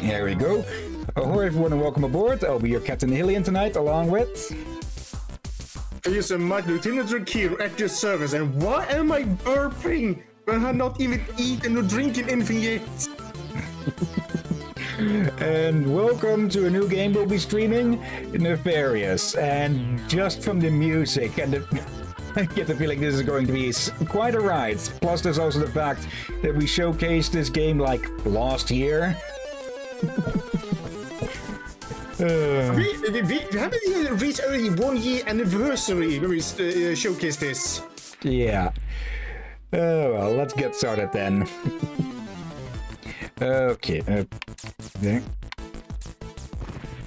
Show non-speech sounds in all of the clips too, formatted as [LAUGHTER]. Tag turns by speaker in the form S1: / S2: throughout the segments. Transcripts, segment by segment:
S1: Here we go. Ahoy everyone and welcome aboard. I'll be your Captain Hillyan tonight along with...
S2: Yes, my Lieutenant Drakir at your service, and why am I burping when I'm not even eating or drinking anything yet? [LAUGHS]
S1: and welcome to a new game we'll be streaming, Nefarious. And just from the music and the... [LAUGHS] I get the feeling this is going to be quite a ride. Plus, there's also the fact that we showcased this game like last year.
S2: Uh. we, we, we haven't even reached only one year anniversary when we uh, showcased this.
S1: Yeah. Oh, well, let's get started then. okay. Uh, there.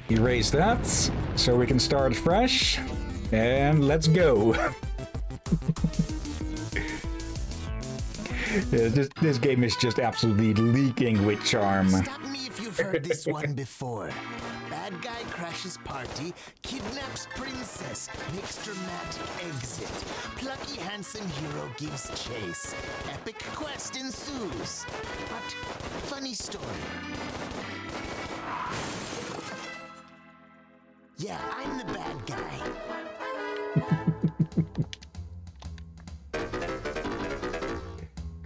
S1: Erase that, so we can start fresh. And let's go. [LAUGHS] yeah, this, this game is just absolutely leaking with charm.
S3: Stop me if you've heard this one before. Bad guy crashes party, kidnaps princess, makes dramatic exit. Plucky handsome hero gives chase. Epic quest ensues. But funny story. Yeah, I'm the bad guy.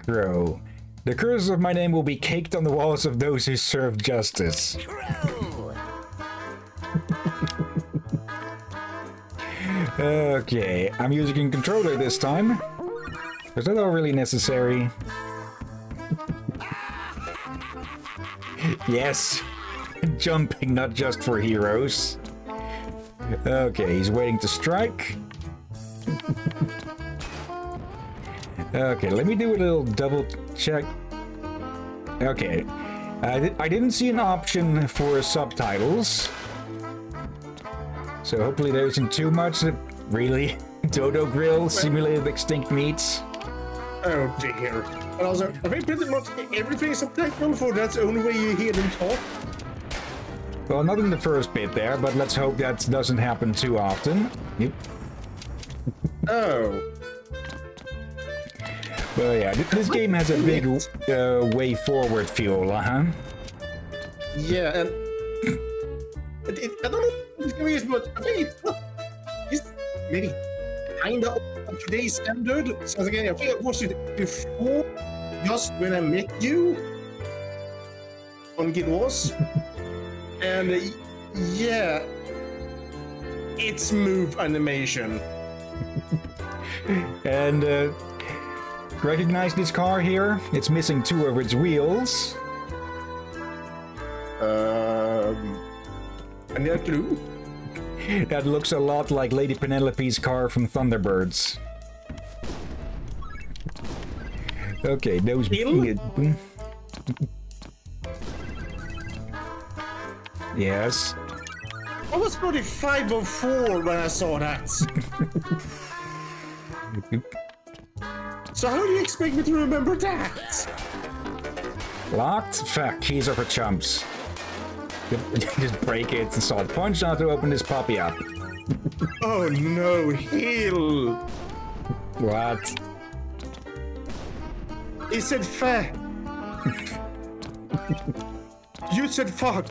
S1: Crow. The curse of my name will be caked on the walls of those who serve justice. Okay, I'm using a controller this time. Is that all really necessary? [LAUGHS] yes! [LAUGHS] Jumping, not just for heroes. Okay, he's waiting to strike. Okay, let me do a little double check. Okay, I, I didn't see an option for subtitles. So hopefully there isn't too much. Really? [LAUGHS] Dodo Grill, simulated extinct meats?
S2: Oh dear. And also, I think pretty much everything is subtitled for that's the only way you hear them talk.
S1: Well, not in the first bit there, but let's hope that doesn't happen too often. Yep.
S2: Oh.
S1: Well, yeah, this game has a big uh, WayForward feel, uh-huh?
S2: Yeah, and [CLEARS THROAT] it, it, I don't know going to be much. I think [LAUGHS] it's, it's maybe kind of today's standard. So again, I think I watched it before, just when I met you on Guild Wars, and uh, yeah, it's move animation. [LAUGHS]
S1: and uh, recognize this car here? It's missing two of its wheels.
S2: Um, any other clue? [LAUGHS]
S1: That looks a lot like Lady Penelope's car from Thunderbirds. Okay, those... Yes.
S2: I was probably 504 when I saw that. [LAUGHS] So how do you expect me to remember that?
S1: Locked? Fuck, keys are for chumps. [LAUGHS] Just break it and solid punch not to open this puppy up.
S2: oh no, heal!
S1: What?
S2: He said fa. you said fuck.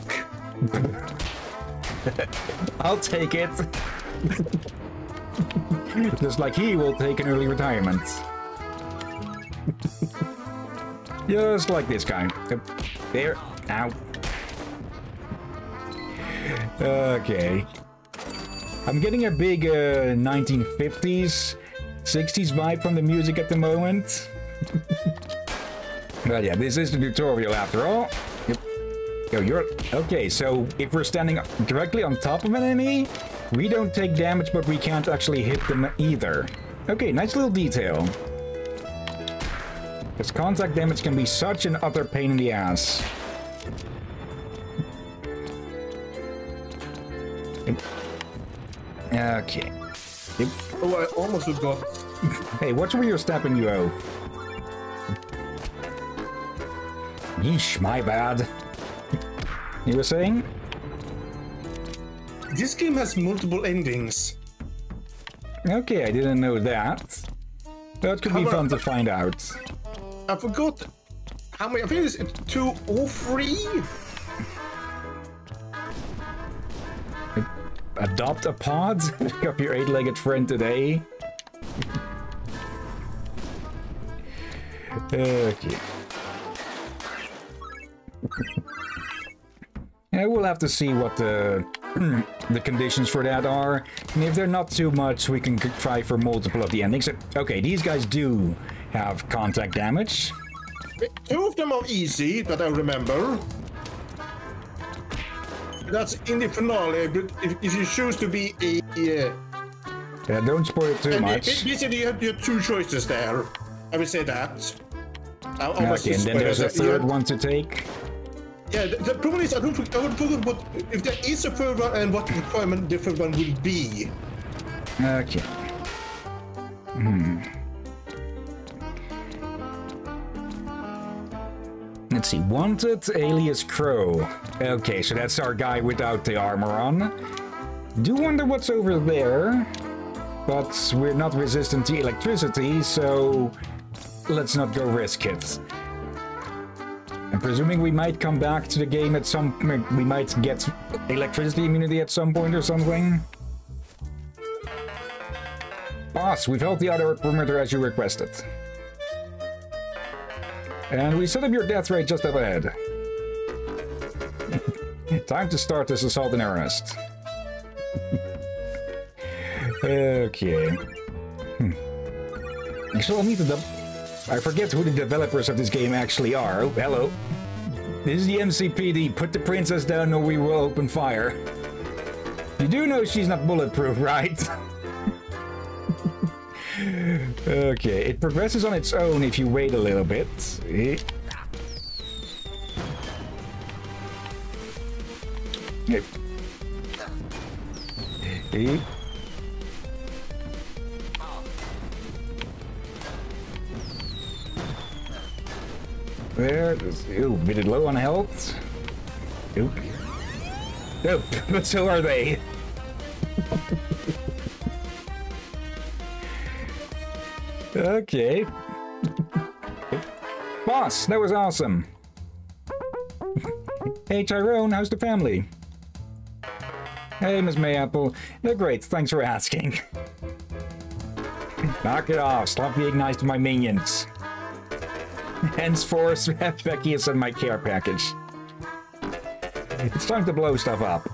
S2: [LAUGHS]
S1: I'll take it. [LAUGHS] Just like he will take an early retirement. Just like this guy. There. Ow. Okay. I'm getting a big uh, 1950s, 60s vibe from the music at the moment. [LAUGHS] but yeah, this is the tutorial after all. Yep. Yo, you're... Okay, so if we're standing directly on top of an enemy, we don't take damage, but we can't actually hit them either. Okay, nice little detail. Because contact damage can be such an utter pain in the ass. Okay. Yep.
S2: Oh, I almost forgot. [LAUGHS]
S1: hey, watch where you're stepping, you owe. Yeesh, my bad. [LAUGHS] You were saying?
S2: This game has multiple endings.
S1: Okay, I didn't know that. That could be fun to find out.
S2: I forgot how many. I think it's two or three.
S1: Adopt a pod? [LAUGHS] Pick up your eight-legged friend today. okay. Yeah, we'll have to see what the [CLEARS THROAT] the conditions for that are. And if they're not too much, we can try for multiple of the endings. Okay, these guys do have contact damage.
S2: Two of them are easy that I remember. That's in the finale, but if, if you choose to be a... Uh,
S1: yeah, don't spoil it too
S2: and
S1: much.
S2: Basically, you have, you have two choices there. I would say that. I,
S1: okay, and then there's a third one to take.
S2: Yeah, the, the problem is I don't, I don't forget what if there is a third one and what the requirement different one will be.
S1: Okay. Hmm. Let's see. Wanted alias Crow. Okay, so that's our guy without the armor on. Do wonder what's over there. But we're not resistant to electricity, so let's not go risk it. I'm presuming we might come back to the game at some... We might get electricity immunity at some point or something. Boss, we've held the outer perimeter as you requested. And we set up your death rate just up ahead. [LAUGHS] Time to start this assault in earnest. [LAUGHS] okay. Hmm. I'll need to... I forget who the developers of this game actually are. Oh, hello. This is the MCPD. Put the princess down or we will open fire. You do know she's not bulletproof, right? [LAUGHS] okay, it progresses on its own if you wait a little bit. Yep. Yep. There, just, ooh, bit low on health. Oop. Nope, [LAUGHS] but so are they. [LAUGHS] okay. Boss, that was awesome. hey, Tyrone, how's the family? Hey, Miss Mayapple. They're great, thanks for asking. Knock it off, stop being nice to my minions. Henceforth, [LAUGHS] Becky is in my care package. It's time to blow stuff up.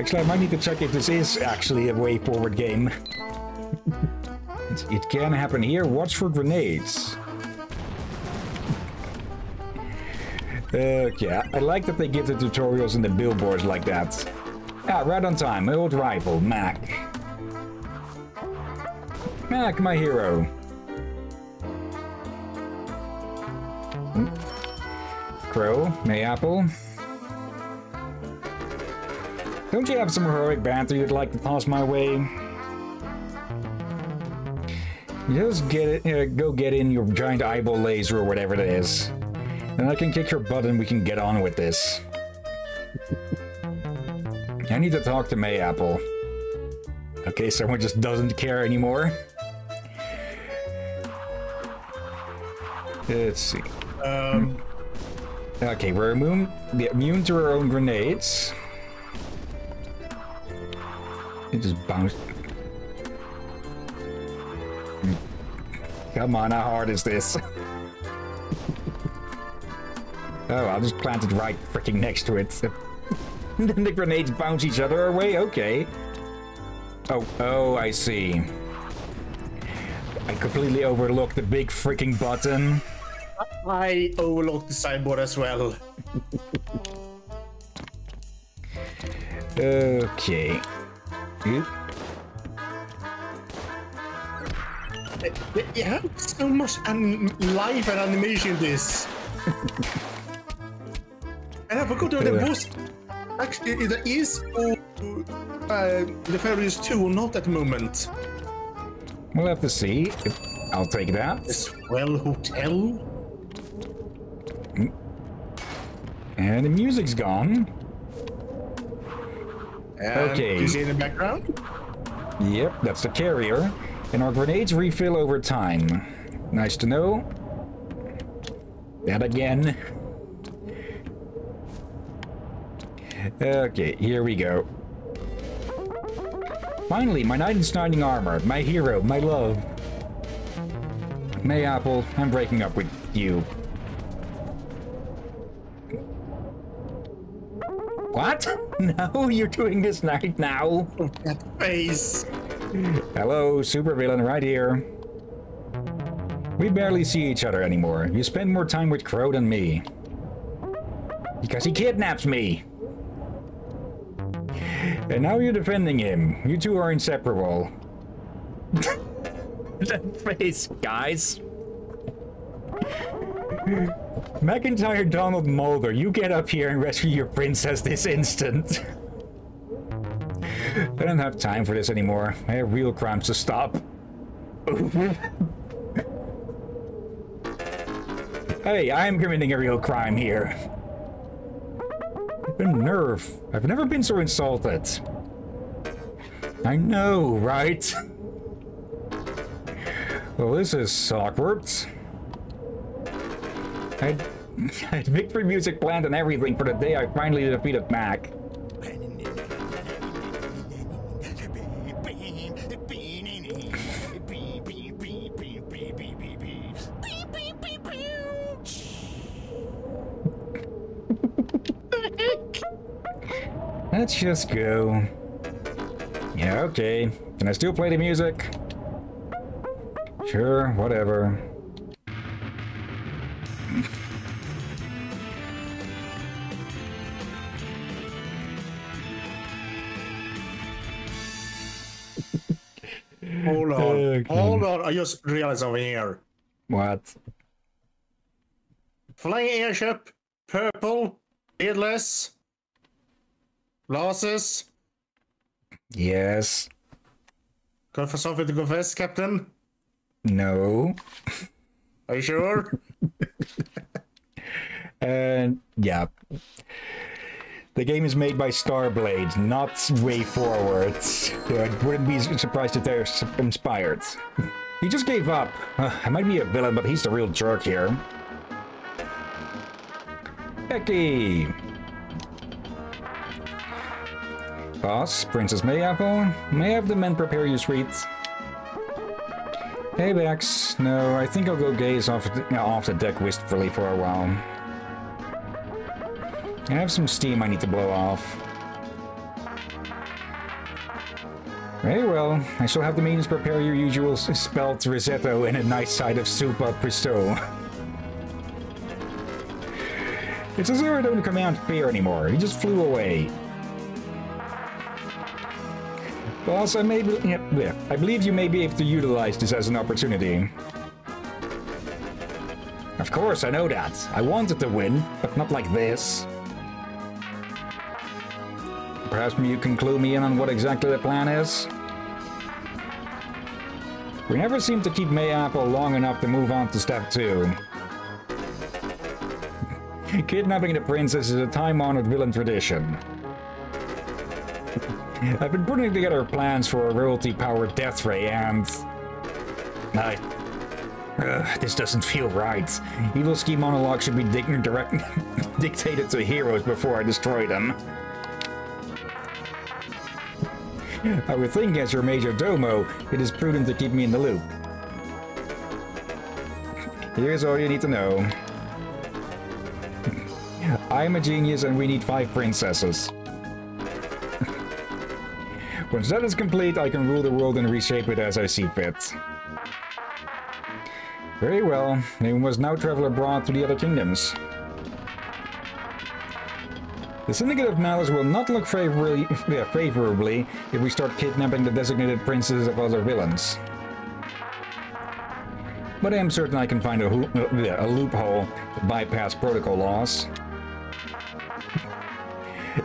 S1: Actually, I might need to check if this is actually a WayForward game. it can happen here. Watch for grenades. Okay, I like that they give the tutorials in the billboards like that. Ah, right on time. My old rival, Mac. Mac, my hero. Crow, Mayapple. Don't you have some heroic banter you'd like to toss my way? Just get it, uh, go get in your giant eyeball laser or whatever it is. Then I can kick your butt and we can get on with this. I need to talk to Mayapple. Okay, someone just doesn't care anymore. Let's see.
S2: Um,
S1: okay, we're immune, immune to our own grenades. It just bounced. Come on, how hard is this? [LAUGHS] oh, I'll just plant it right freaking next to it. [LAUGHS] then the grenades bounce each other away? Okay. Oh, oh, I see. I completely overlooked the big freaking button.
S2: I overlooked the sideboard as well. [LAUGHS]
S1: okay. Oop.
S2: You have so much an life and animation in this. and [LAUGHS] I forgot that there was actually there is uh, the Furious 2 or not at the moment.
S1: We'll have to see. I'll take that.
S2: The Swell Hotel.
S1: And the music's gone.
S2: And
S1: okay.
S2: You see in the background?
S1: Yep, that's the carrier. And our grenades refill over time. Nice to know. That again. Okay, here we go. Finally, my knight in shining armor, my hero, my love. Mayapple, I'm breaking up with you. What? [LAUGHS] No, you're doing this right now.
S4: That face.
S1: Hello, supervillain right here. We barely see each other anymore. You spend more time with Crow than me. Because he kidnaps me. And now you're defending him. You two are inseparable. [LAUGHS] that face, guys. McIntyre Donald Mulder, you get up here and rescue your princess this instant. I don't have time for this anymore. I have real crimes to stop. hey, I'm committing a real crime here. The nerve. I've never been so insulted. I know, right? Well, this is awkward. I had victory music planned and everything for the day I finally defeated Mac. [LAUGHS] Let's just go. Yeah, okay. Can I still play the music? Sure, whatever. Okay.
S4: Hold on. I just realized over here.
S1: What?
S4: Flying airship, purple, beardless, glasses.
S1: Yes.
S4: Got for something to confess, Captain?
S1: No.
S4: Are you sure?
S1: And [LAUGHS] uh, yeah. The game is made by Starblade, not WayForward. I wouldn't be surprised if they're inspired. He just gave up. Uh, I might be a villain, but he's the real jerk here. Becky! Boss, Princess Mayapple, may I have the men prepare you sweets? Hey, Bex. No, I think I'll go gaze off the, off the deck wistfully for a while. I have some steam I need to blow off. Very well. I shall have the means prepare your usual spelt risotto and a nice side of soup au presto. It's as though I don't command fear anymore. He just flew away. Boss, I may be, yeah, I believe you may be able to utilize this as an opportunity. Of course, I know that. I wanted to win, but not like this. Perhaps you can clue me in on what exactly the plan is? We never seem to keep Mayapple long enough to move on to step two. Kidnapping the princess is a time-honored villain tradition. [LAUGHS] I've been putting together plans for a royalty-powered death ray and... I... Ugh, this doesn't feel right. Evil ski monologue should be dic- direct [LAUGHS] dictated to heroes before I destroy them. I would think as your major domo, it is prudent to keep me in the loop. Here's all you need to know. I am a genius and we need five princesses. Once that is complete, I can rule the world and reshape it as I see fit. Very well, we must now travel abroad to the other kingdoms. The Syndicate of Malice will not look favorably, yeah, favorably if we start kidnapping the designated princes of other villains. But I am certain I can find a, uh, a loophole to bypass protocol laws.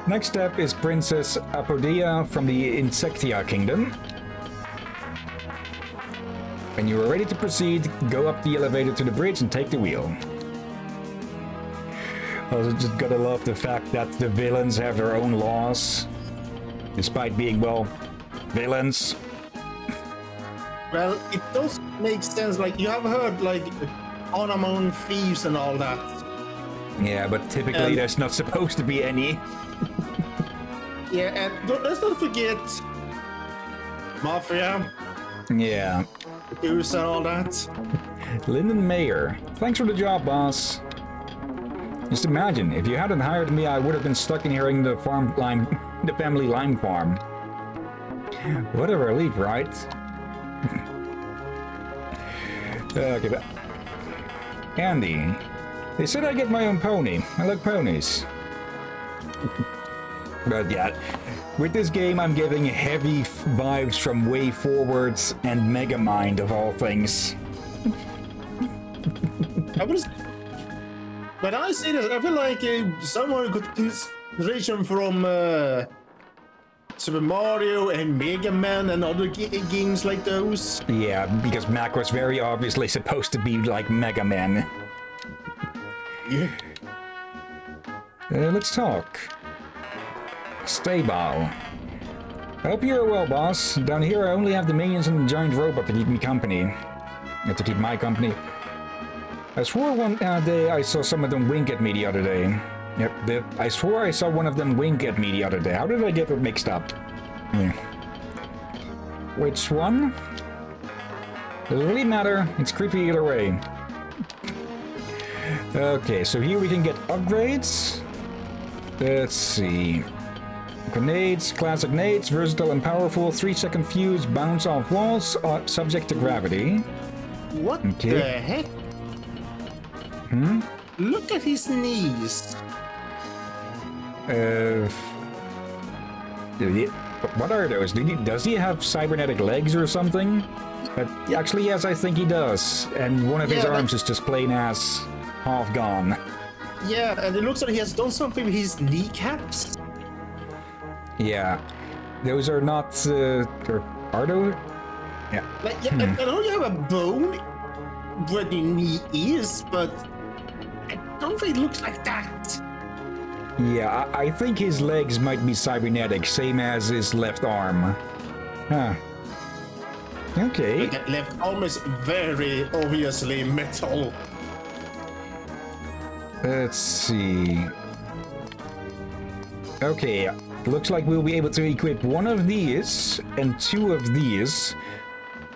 S1: Next step is Princess Apodia from the Insectia Kingdom. When you are ready to proceed, go up the elevator to the bridge and take the wheel. I also just gotta love the fact that the villains have their own laws. Despite being, well, villains.
S4: well, it does make sense. Like, you have heard, like, on among thieves and all that.
S1: Yeah, but typically
S4: Um,
S1: there's not supposed to be any.
S2: Yeah, and don't, let's not forget Mafia,
S1: Yeah.
S2: Goose, and all that.
S1: Lyndon Mayer. Thanks for the job, boss. Just imagine, if you hadn't hired me, I would have been stuck in here in the farm lime, [LAUGHS] the family lime farm. What a relief, right? [LAUGHS] Uh, okay, but Andy, they said I get my own pony. I like ponies. [LAUGHS] but yeah, with this game, I'm getting heavy vibes from WayForwards and Megamind of all things.
S2: I was. When I say this, I feel like uh, someone got inspiration from uh, Super Mario and Mega Man and other ga- games like those.
S1: Yeah, because Mac was very obviously supposed to be like Mega Man.
S2: Yeah.
S1: Uh, let's talk. Stable. I hope you're well, boss. Down here, I only have the minions and the giant robot to keep me company. To keep my company. I swore one uh, day I saw some of them wink at me the other day. Yep, I swore I saw one of them wink at me the other day. How did I get it mixed up? Hmm. Which one? Doesn't really matter. It's creepy either way. Okay, so here we can get upgrades. Let's see. Grenades, classic nades, versatile and powerful, 3 second fuse, bounce off walls, uh, subject to gravity.
S2: What
S1: Okay.
S2: the heck? Hmm? Look at his knees.
S1: Uh, what are those? Did he, does he have cybernetic legs or something? Uh, actually, yes, I think he does. And one of his
S2: Yeah, but-
S1: arms is just plain ass half gone.
S2: Yeah, and it looks like he has done something with his kneecaps.
S1: Yeah, those are not. Uh, or are those? Yeah.
S2: Like, yeah, I, I know you have a bone where the knee is, but I don't think it looks like that.
S1: Yeah, I, I think his legs might be cybernetic, same as his left arm. Huh. Okay.
S2: The left arm is very obviously metal.
S1: Let's see. Okay, looks like we'll be able to equip one of these and two of these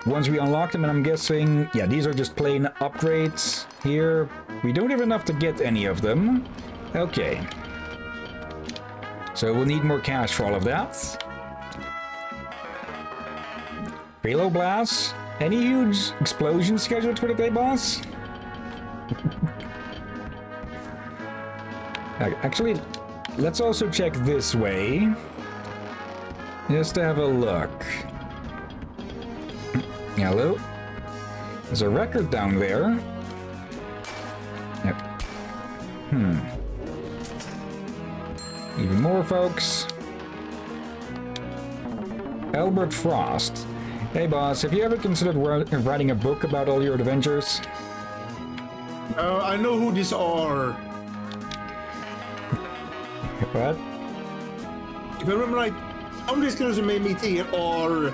S1: once we unlock them, and I'm guessing, yeah, these are just plain upgrades here. We don't have enough to get any of them. Okay. So we'll need more cash for all of that. Phalo Blast? Any huge explosions scheduled for the day, boss? [LAUGHS] Actually, let's also check this way. Just to have a look. Hello? There's a record down there. Yep. Hmm. Even more, folks. Albert Frost. Hey, boss, have you ever considered writing a book about all your adventures?
S2: Uh, I know who these are.
S1: What?
S2: If I remember right, some of these who made me here are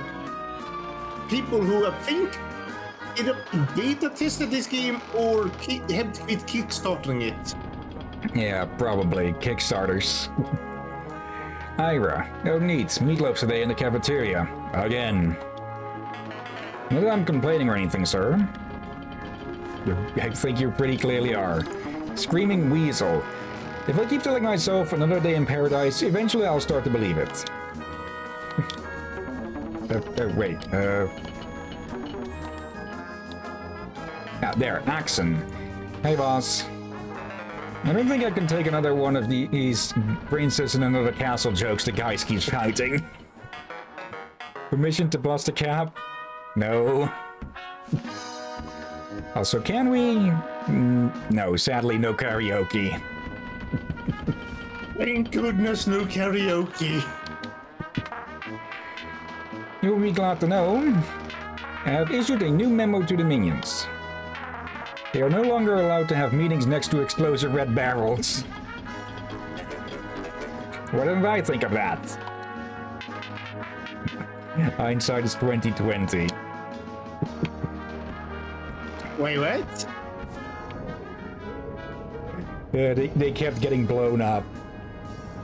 S2: people who I think either beta tested this game or ki- helped with kickstarting it.
S1: Yeah, probably. Kickstarters. Ira. No needs. Meatloaf today in the cafeteria. Again. Not that I'm complaining or anything, sir. I think you pretty clearly are. Screaming Weasel. If I keep telling myself another day in paradise, eventually I'll start to believe it. Uh, uh, wait, uh... Ah, there, Axon. Hey, boss. I don't think I can take another one of the- these princess and another castle jokes the guys keeps pouting. Permission to bust a cap? No. Also, can we? Mm, no, sadly, no karaoke.
S2: Thank goodness, no karaoke.
S1: You'll be glad to know. I have issued a new memo to the minions. They are no longer allowed to have meetings next to explosive red barrels. What did I think of that? Hindsight is 2020.
S2: Wait, what?
S1: Yeah, they, they kept getting blown up.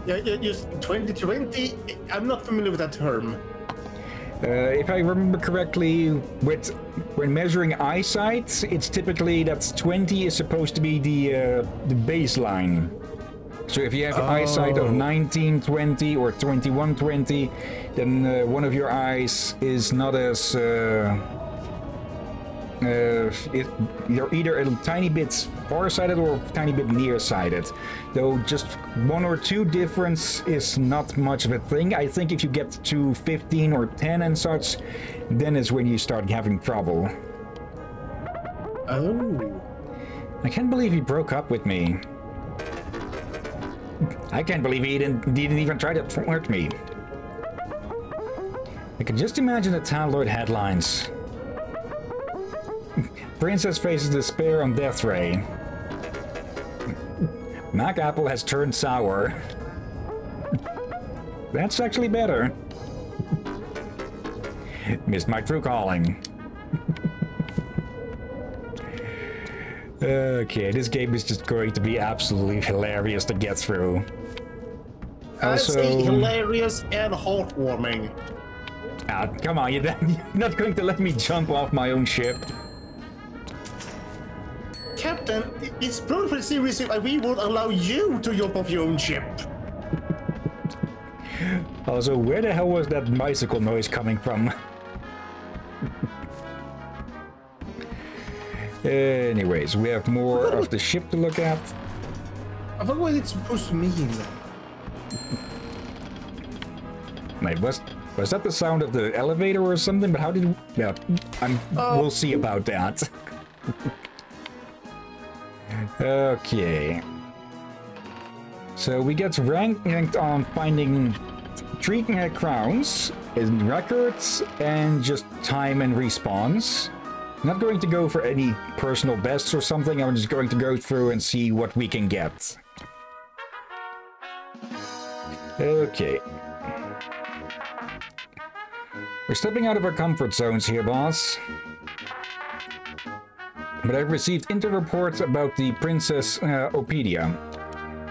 S2: Yeah, yeah, just 2020. I'm not familiar with that term.
S1: Uh, if I remember correctly, with when measuring eyesight, it's typically that 20 is supposed to be the uh, the baseline. So if you have eyesight of
S2: Oh.
S1: 19, 20, or 21, 20, then uh, one of your eyes is not as uh, it, you're either a tiny bit far-sighted or a tiny bit near-sighted. Though just one or two difference is not much of a thing. I think if you get to 15 or 10 and such, then is when you start having trouble.
S2: Oh.
S1: I can't believe he broke up with me. I can't believe he didn't, didn't even try to flirt me. I can just imagine the tabloid headlines. Princess faces despair on death ray. Mac Apple has turned sour. That's actually better. Missed my true calling. Okay, this game is just going to be absolutely hilarious to get through.
S2: Say hilarious and heartwarming.
S1: ah, come on, you're [LAUGHS] not going to let me jump off my own ship.
S2: Captain, it's probably serious if we would allow you to jump off your own ship.
S1: Oh, also, where the hell was that bicycle noise coming from? [LAUGHS] Anyways, we have more of the ship to look at.
S2: I forgot what it's supposed to mean.
S1: Wait, was was that the sound of the elevator or something? But how did? Yeah, I'm.
S2: Oh.
S1: We'll uh, see about that. [LAUGHS] okay. So we get ranked on finding three uh, crowns in records and just time and respawns. Not going to go for any personal bests or something. I'm just going to go through and see what we can get. Okay. We're stepping out of our comfort zones here, boss. But I've received inter reports about the Princess uh, Opedia.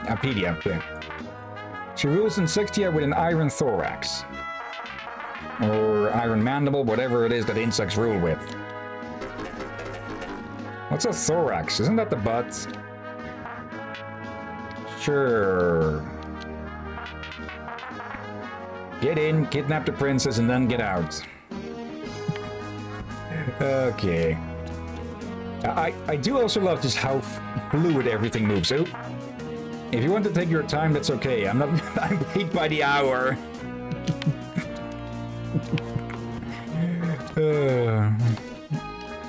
S1: Apedia. yeah. She rules in Sextia with an iron thorax. Or iron mandible, whatever it is that insects rule with. What's a thorax? Isn't that the butt? Sure. Get in, kidnap the princess, and then get out. [LAUGHS] Okay. I, I do also love just how fluid everything moves. So, if you want to take your time, that's okay. I'm not. [LAUGHS] I'm paid by the hour. uh,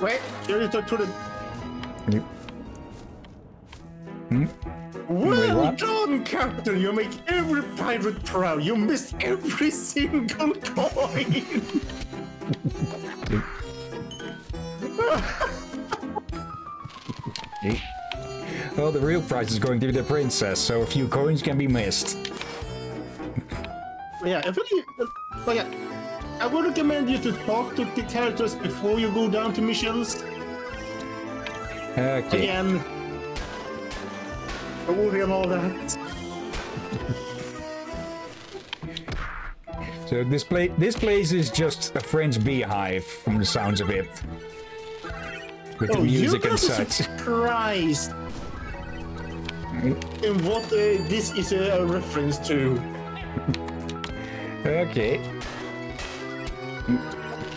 S1: [LAUGHS]
S2: Wait, you talk to the.
S1: you- Hmm?
S2: Well done, Captain! You make every pirate proud. You missed every [LAUGHS] single coin.
S1: The real prize is going to be the princess, so a few coins can be missed.
S2: yeah, I feel you. But yeah, I would recommend you to talk to the characters before you go down to missions.
S1: Okay.
S2: Again, story and all that. [LAUGHS]
S1: So this place, this place is just a French beehive, from the sounds of it, with the
S2: Oh,
S1: music
S2: you
S1: and such.
S2: surprised in what uh, this is a reference to.
S1: Okay.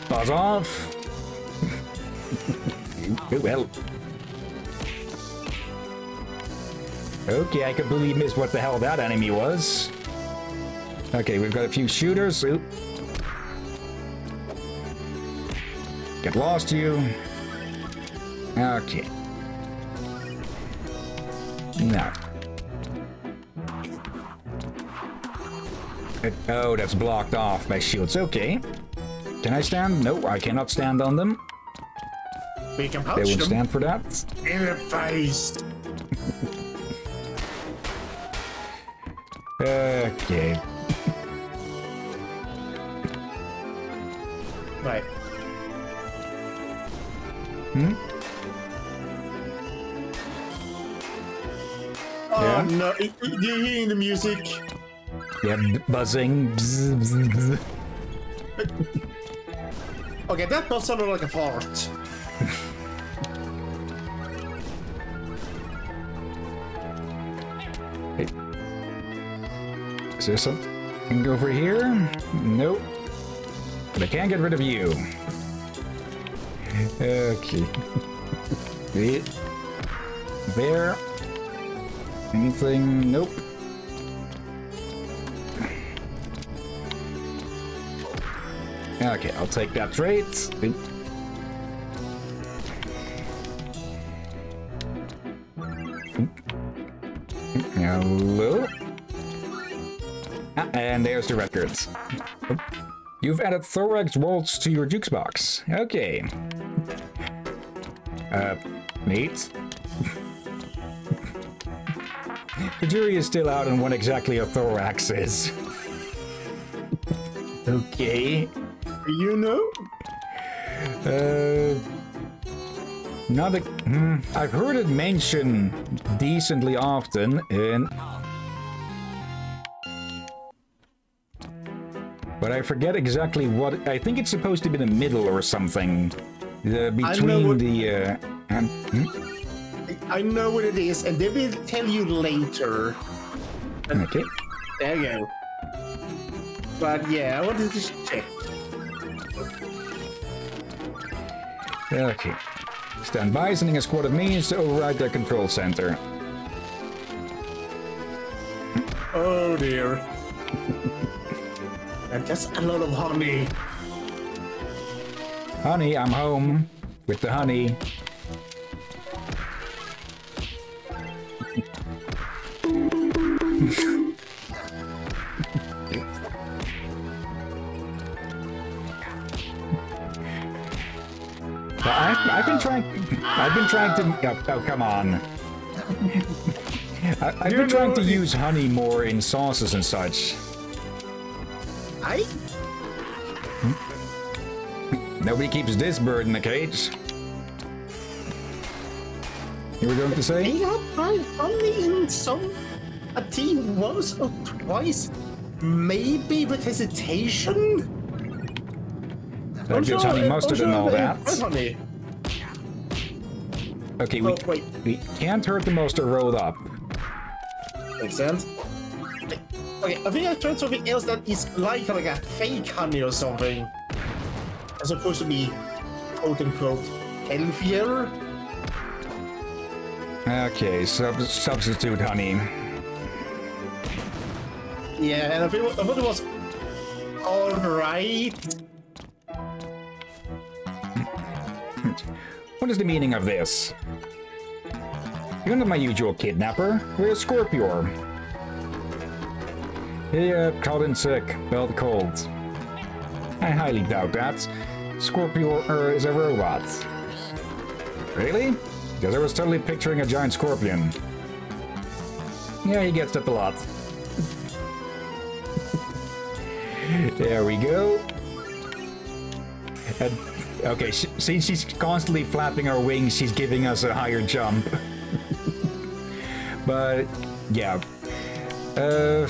S1: Buzz off. Oh, well. Okay, I completely missed what the hell that enemy was. Okay, we've got a few shooters. Oop. Get lost, you. Okay. Uh, Oh, that's blocked off by shields. Okay. Can I stand? No, I cannot stand on them.
S2: We can
S1: They won't
S2: them
S1: stand for that.
S2: in the face.
S1: Okay.
S2: Right.
S1: Hmm?
S2: No! Do you hear the music?
S1: Yeah, buzzing. Bzz, bzz, bzz.
S2: Okay, that does sound like a fart. [LAUGHS] hey.
S1: Is there something over here? Nope. But I can't get rid of you. Okay. [LAUGHS] There. Anything? Nope. Okay, I'll take that trait. Hello? Ah, and there's the records. You've added Thorax Waltz to your jukebox. Okay. Uh, neat. The jury is still out on what exactly a thorax is. okay.
S2: You know?
S1: Uh, not a. Hmm, I've heard it mentioned decently often, and. But I forget exactly what. I think it's supposed to be the middle or something. Uh, between the. Uh, and, hmm?
S2: I know what it is, and they will tell you later.
S1: Okay.
S2: There you go. But yeah, I wanted to check.
S1: Okay. Stand by, sending a squad of minions to override their control center.
S2: Oh dear. and that's a lot of honey.
S1: Honey, I'm home with the honey. Well, I've, been trying. I've been trying to. Oh, oh, come on. I, I've
S2: You
S1: been trying to use honey more in sauces and such.
S2: I hmm?
S1: Nobody keeps this bird in the cage. You were going to say?
S2: They have tried honey in some a team once or twice, maybe with hesitation.
S1: That gives honey mustard and all that.
S2: Honey.
S1: Okay, we,
S2: Oh, wait.
S1: we can't hurt the mustard rolled up.
S2: Makes sense. Okay, I think I tried something else that is like like a fake honey or something. As opposed to be quote unquote healthier.
S1: Okay, sub substitute honey.
S2: Yeah, and I thought it was alright. [LAUGHS]
S1: What is the meaning of this? You're not my usual kidnapper. We're a Scorpior. He uh, called in sick, felt cold. I highly doubt that. Scorpior is a robot. Really? Because I was totally picturing a giant scorpion. Yeah, he gets that a lot. There we go. And, okay, since she's constantly flapping her wings, she's giving us a higher jump. [LAUGHS] but, yeah. Uh,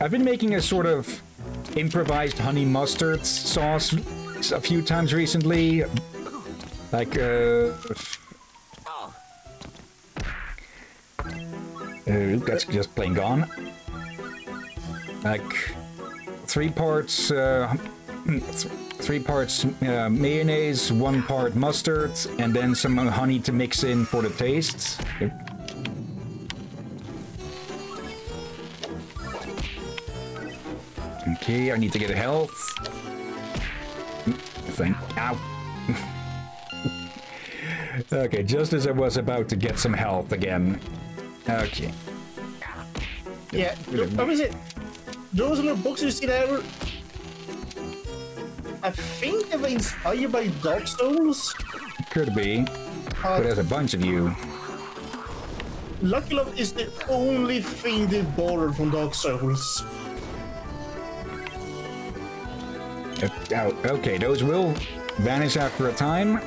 S1: I've been making a sort of improvised honey mustard sauce a few times recently. Like, uh... Uh, that's just plain gone. Like, three parts, uh, three parts uh, mayonnaise, one part mustard, and then some honey to mix in for the taste. Okay, I need to get a health. Thank. Ow. [LAUGHS] okay, just as I was about to get some health again. Okay.
S2: Yeah, what was it? Those little books you see there. I think they were inspired by Dark Souls.
S1: Could be.
S2: Uh,
S1: But there's a bunch of you.
S2: Lucky Love is the only thing they borrowed from Dark Souls.
S1: Uh, oh, okay, those will vanish after a time.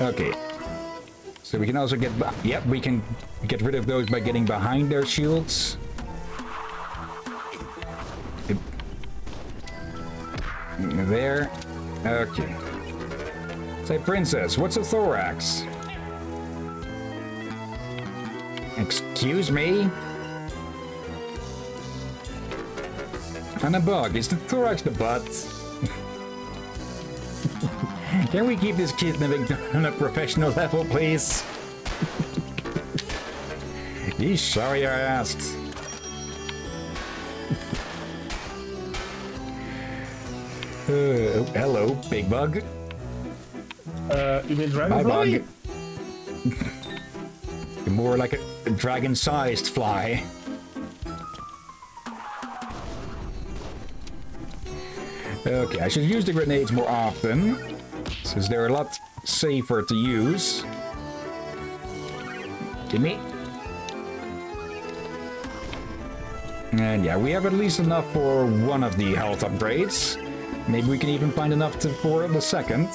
S1: Okay. So we can also get... Yep, we can get rid of those by getting behind their shields. There. Okay. Say, Princess, what's a thorax? Excuse me? And a bug. Is the thorax the butt? Can we keep this kidnapping on a professional level, please? He's sorry I asked. Uh, oh, hello, big bug.
S2: Uh, you mean
S1: Bye,
S2: dragonfly?
S1: bug. [LAUGHS] More like a dragon-sized fly. Okay, I should use the grenades more often, since they're a lot safer to use. Give me. And yeah, we have at least enough for one of the health upgrades. Maybe we can even find enough to, for the second.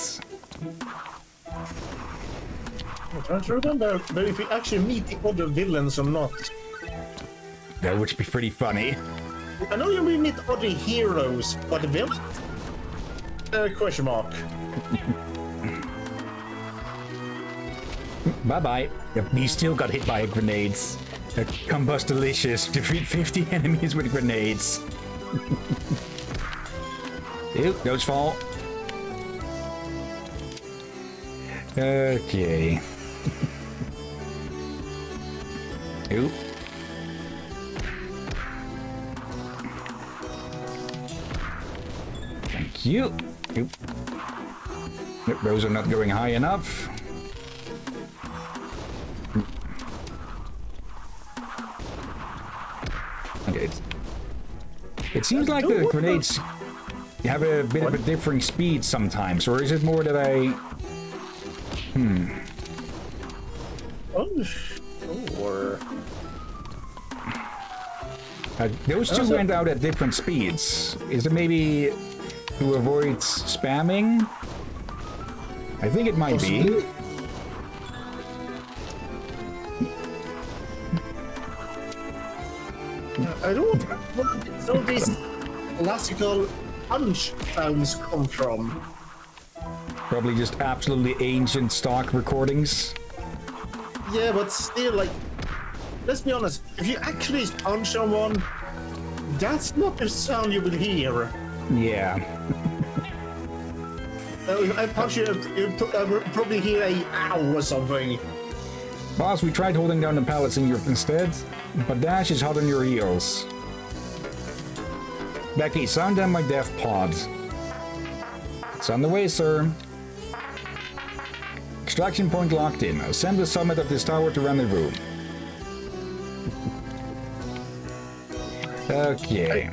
S2: I'm trying to remember but if we actually meet the other villains or not.
S1: That would be pretty funny.
S2: I know you will meet other heroes, but the villain? Uh, question mark. [LAUGHS]
S1: Bye-bye. Yep, he still got hit by grenades. Combust delicious. Defeat 50 [LAUGHS] enemies with grenades. Ew, those fall. Okay. [LAUGHS] Ew. Thank you. Ew. Those are not going high enough. It seems like the grenades have a bit of a differing speed sometimes, or is it more that I...
S2: Oh, sure.
S1: Uh, those two
S2: Also-
S1: went out at different speeds. Is it maybe to avoid spamming? I think it might be.
S2: Of these classical punch sounds come from.
S1: Probably just absolutely ancient stock recordings.
S2: Yeah, but still, like, let's be honest. If you actually punch someone, that's not the sound you will hear.
S1: Yeah. [LAUGHS]
S2: Uh, if I punch you, you t- uh, probably hear a ow or something.
S1: Boss, we tried holding down the pallets in your instead, but Dash is hot on your heels. Becky, sound down my death pods. It's on the way, sir. Extraction point locked in. Ascend the summit of this tower to rendezvous. Okay.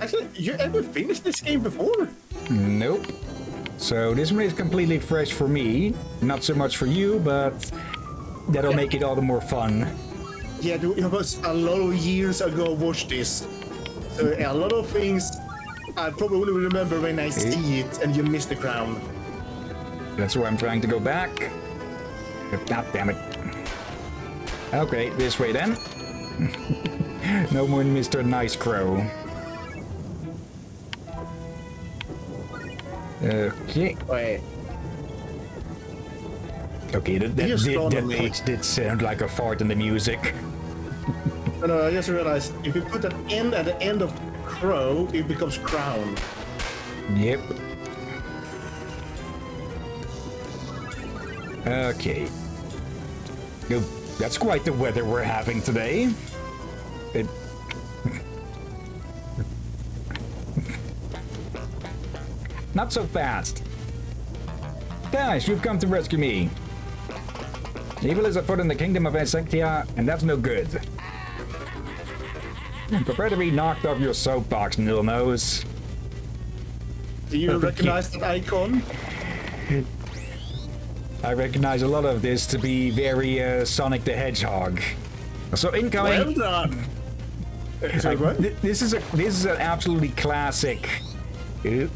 S2: Actually, you ever finished this game before?
S1: Nope. So this one is completely fresh for me. Not so much for you, but that'll
S2: Yeah.
S1: make it all the more fun.
S2: Yeah, it was a lot of years ago. I watched this. So a lot of things I probably will remember when I see it, and you miss the crown.
S1: That's why I'm trying to go back. God damn it. Okay, this way then. [LAUGHS] no more Mr. Nice Crow. Okay.
S2: Wait,
S1: Okay, that, that, did, that did sound like a fart in the music.
S2: No, no, uh, I just realized if you put an end at the end of crow, it becomes crown.
S1: Yep. Okay. That's quite the weather we're having today. It... [LAUGHS] Not so fast. Dash, you've come to rescue me. Evil is afoot in the kingdom of Insectia, and that's no good. Prepare to be knocked off your soapbox, Needle Nose.
S2: Do you recognize that icon?
S1: I recognize a lot of this to be very uh, Sonic the Hedgehog. So incoming.
S2: Well done. Sorry,
S1: I- th- this is a this is an absolutely classic. uh, This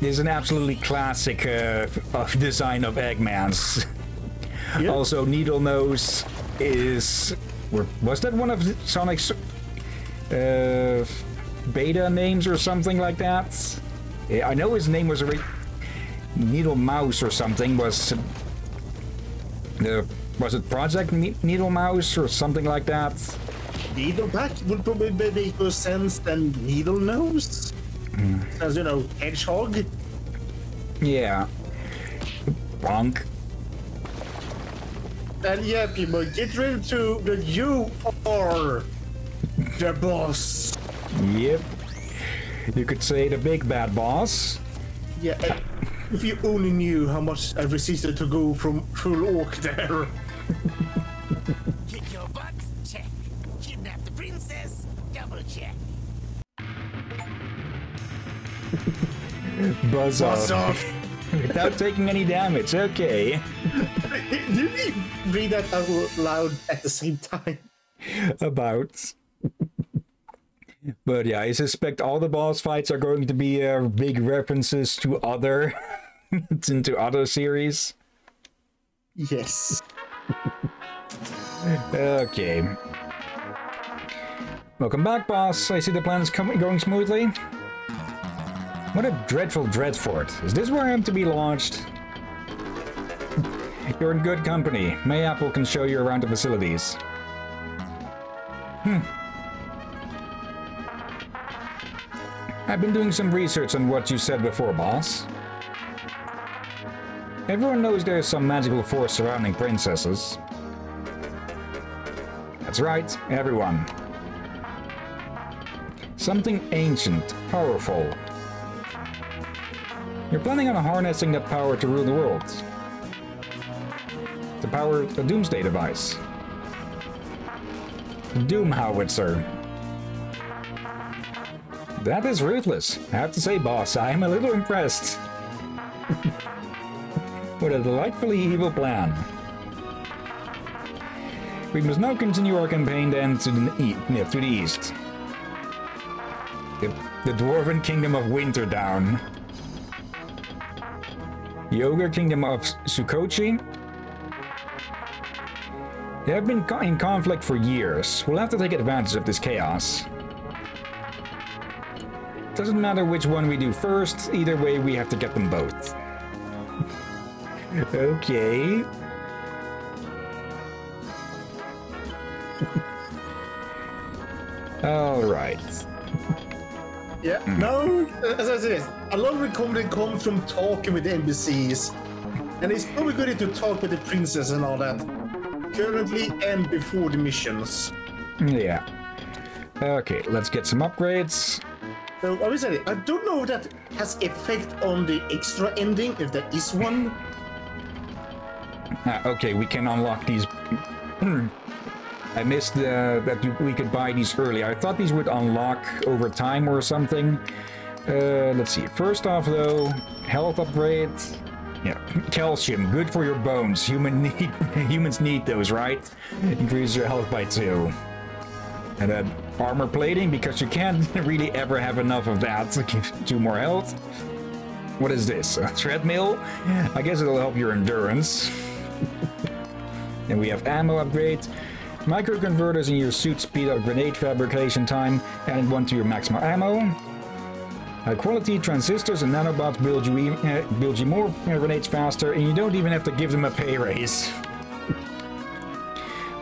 S1: is an absolutely classic uh, of design of Eggman's.
S2: Yeah.
S1: Also, Needle Nose is. Was that one of Sonic's uh, beta names or something like that? I know his name was ori- Needle Mouse or something. Was uh, was it Project Ne- Needle Mouse or something like that?
S2: Needle Needleback would probably make more sense than Needle Nose. As you know, Hedgehog.
S1: Yeah. Bonk.
S2: And yeah, people, get rid to the you are the boss.
S1: Yep. You could say the big bad boss.
S2: Yeah, and if you only knew how much I resisted to go from full orc there. [LAUGHS]
S3: Kick your butt? Check. Kidnap the princess? Double check.
S1: Buzz
S2: Buzz
S1: off.
S2: off.
S1: Without taking any damage. Okay. [LAUGHS]
S2: Did we read that out loud at the same time? [LAUGHS]
S1: About. But yeah, I suspect all the boss fights are going to be uh, big references to other [LAUGHS] into other series.
S2: Yes.
S1: Okay. Welcome back, boss. I see the plan is coming going smoothly. What a dreadful Dreadfort. Is this where I am to be launched? You're in good company. Mayapple can show you around the facilities. Hmm. I've been doing some research on what you said before, boss. Everyone knows there's some magical force surrounding princesses. That's right, everyone. Something ancient, powerful. You're planning on harnessing that power to rule the world. To power a doomsday device. Doom Howitzer. That is ruthless. I have to say, boss, I am a little impressed. [LAUGHS] what a delightfully evil plan. We must now continue our campaign then to the, e- yeah, to the east. The, the Dwarven Kingdom of Winterdown. The Ogre Kingdom of Sukochi. They have been in conflict for years. We'll have to take advantage of this chaos. Doesn't matter which one we do first, either way we have to get them both. okay. Alright.
S2: Yeah. Hmm. No, as I said, a lot of the comedy comes from talking with the NPCs. And it's probably good to talk with the princess and all that. Currently and before the missions.
S1: Yeah. Okay, let's get some upgrades.
S2: So I I don't know if that has effect on the extra ending, if there is one.
S1: Ah, okay, we can unlock these. [CLEARS THROAT] I missed uh, that we could buy these early. I thought these would unlock over time or something. Uh, let's see. First off, though, health upgrade. Yeah, calcium, good for your bones. Human [LAUGHS] need, humans need those, right? Increase your health by two. And then armor plating, because you can't [LAUGHS] really ever have enough of that to give two more health. What is this? A treadmill? I guess it'll help your endurance. Then we have ammo upgrade. Microconverters in your suit speed up grenade fabrication time, adding one to your maximum ammo. High quality transistors and nanobots build you, uh, build you more uh, grenades faster, and you don't even have to give them a pay raise.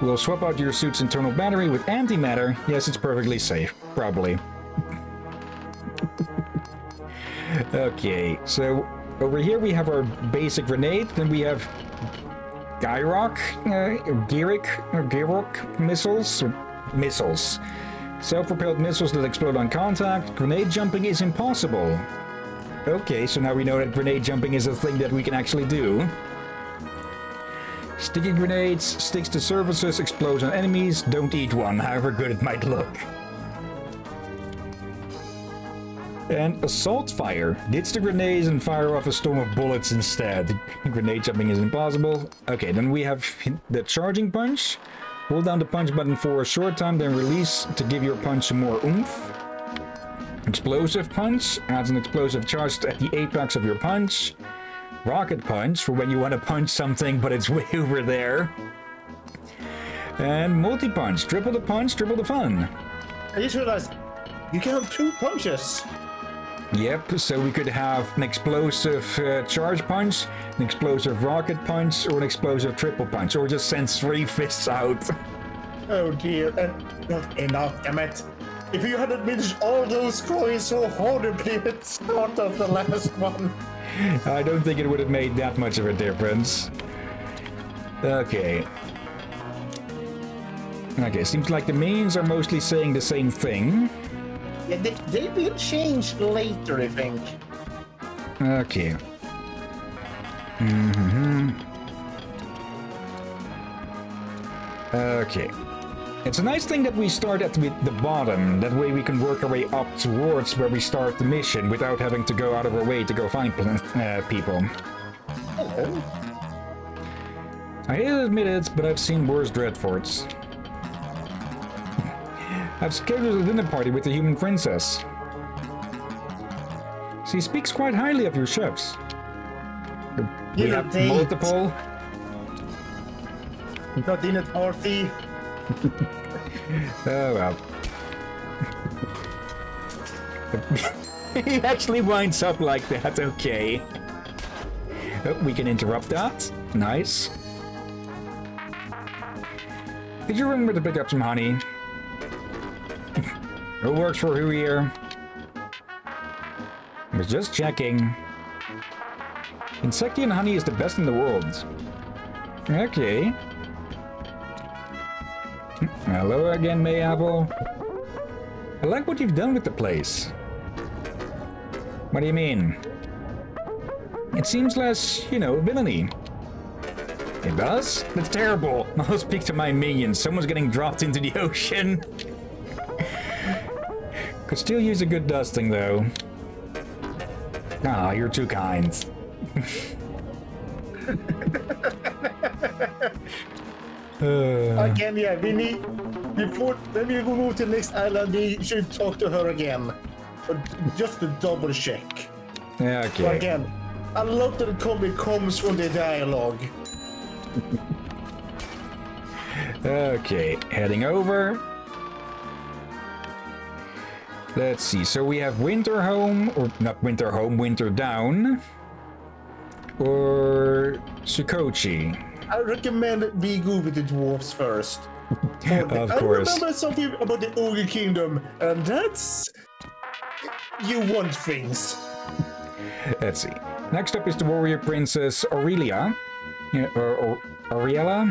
S1: We'll swap out your suit's internal battery with antimatter. Yes, it's perfectly safe, probably. okay, so over here we have our basic grenade, then we have Gyrock, uh, Gyric, or Gyrock missiles, missiles. Self-propelled missiles that explode on contact. Grenade jumping is impossible. Okay, so now we know that grenade jumping is a thing that we can actually do. Sticky grenades, sticks to surfaces, explodes on enemies, don't eat one, however good it might look. And assault fire. Ditch the grenades and fire off a storm of bullets instead. [LAUGHS] Grenade jumping is impossible. Okay, then we have the charging punch. Hold down the punch button for a short time, then release to give your punch some more oomph. Explosive punch adds an explosive charge at the apex of your punch. Rocket Punch for when you want to punch something, but it's [LAUGHS] way over there. And Multi Punch. Triple the punch, triple the fun.
S2: I just realized you can have two punches.
S1: Yep, so we could have an explosive uh, charge punch, an explosive rocket punch, or an explosive triple punch, or just send three [LAUGHS] fists out.
S2: Oh dear, and not enough, damn it. If you hadn't managed all those coins so horribly at the start of the last one.
S1: I don't think it would have made that much of a difference. Okay. Okay, seems like the mains are mostly saying the same thing.
S2: Yeah, they, they will change later, I think.
S1: Okay. hmm Okay. It's a nice thing that we start at the, the bottom. That way we can work our way up towards where we start the mission without having to go out of our way to go find uh, people.
S2: Hello.
S1: I hate to admit it, but I've seen worse Dreadforts. I've scheduled a dinner party with the human princess. She speaks quite highly of your chefs. We
S2: You
S1: have
S2: date.
S1: multiple.
S2: Not in a party. [LAUGHS]
S1: Oh well. [LAUGHS] he actually winds up like that, okay. Oh, we can interrupt that. Nice. Did you remember to pick up some honey? [LAUGHS] Who works for who here? I was just checking. Insectian honey is the best in the world. Okay. Hello again, Mayapple. I like what you've done with the place. What do you mean? It seems less, you know, villainy. It does? That's terrible. [LAUGHS] I'll speak to my minions. Someone's getting dropped into the [LAUGHS] ocean. Could still use a good dusting, though. Ah, you're too kind. [LAUGHS] Uh,
S2: Again, yeah, we need. Before when we move to the next island, we should talk to her again. But just to double check.
S1: yeah,
S2: So
S1: okay.
S2: again, a lot of the comic comes from the dialogue. [LAUGHS]
S1: Okay, heading over. Let's see, so we have Winter Home, or not Winter Home, Winter Down, or Sukochi.
S2: I recommend we go with the dwarfs first. [LAUGHS]
S1: Of
S2: I
S1: course.
S2: remember something about the Ogre Kingdom, and that's. You want things.
S1: Let's see. Next up is the warrior princess Aurelia, yeah, or. Uh,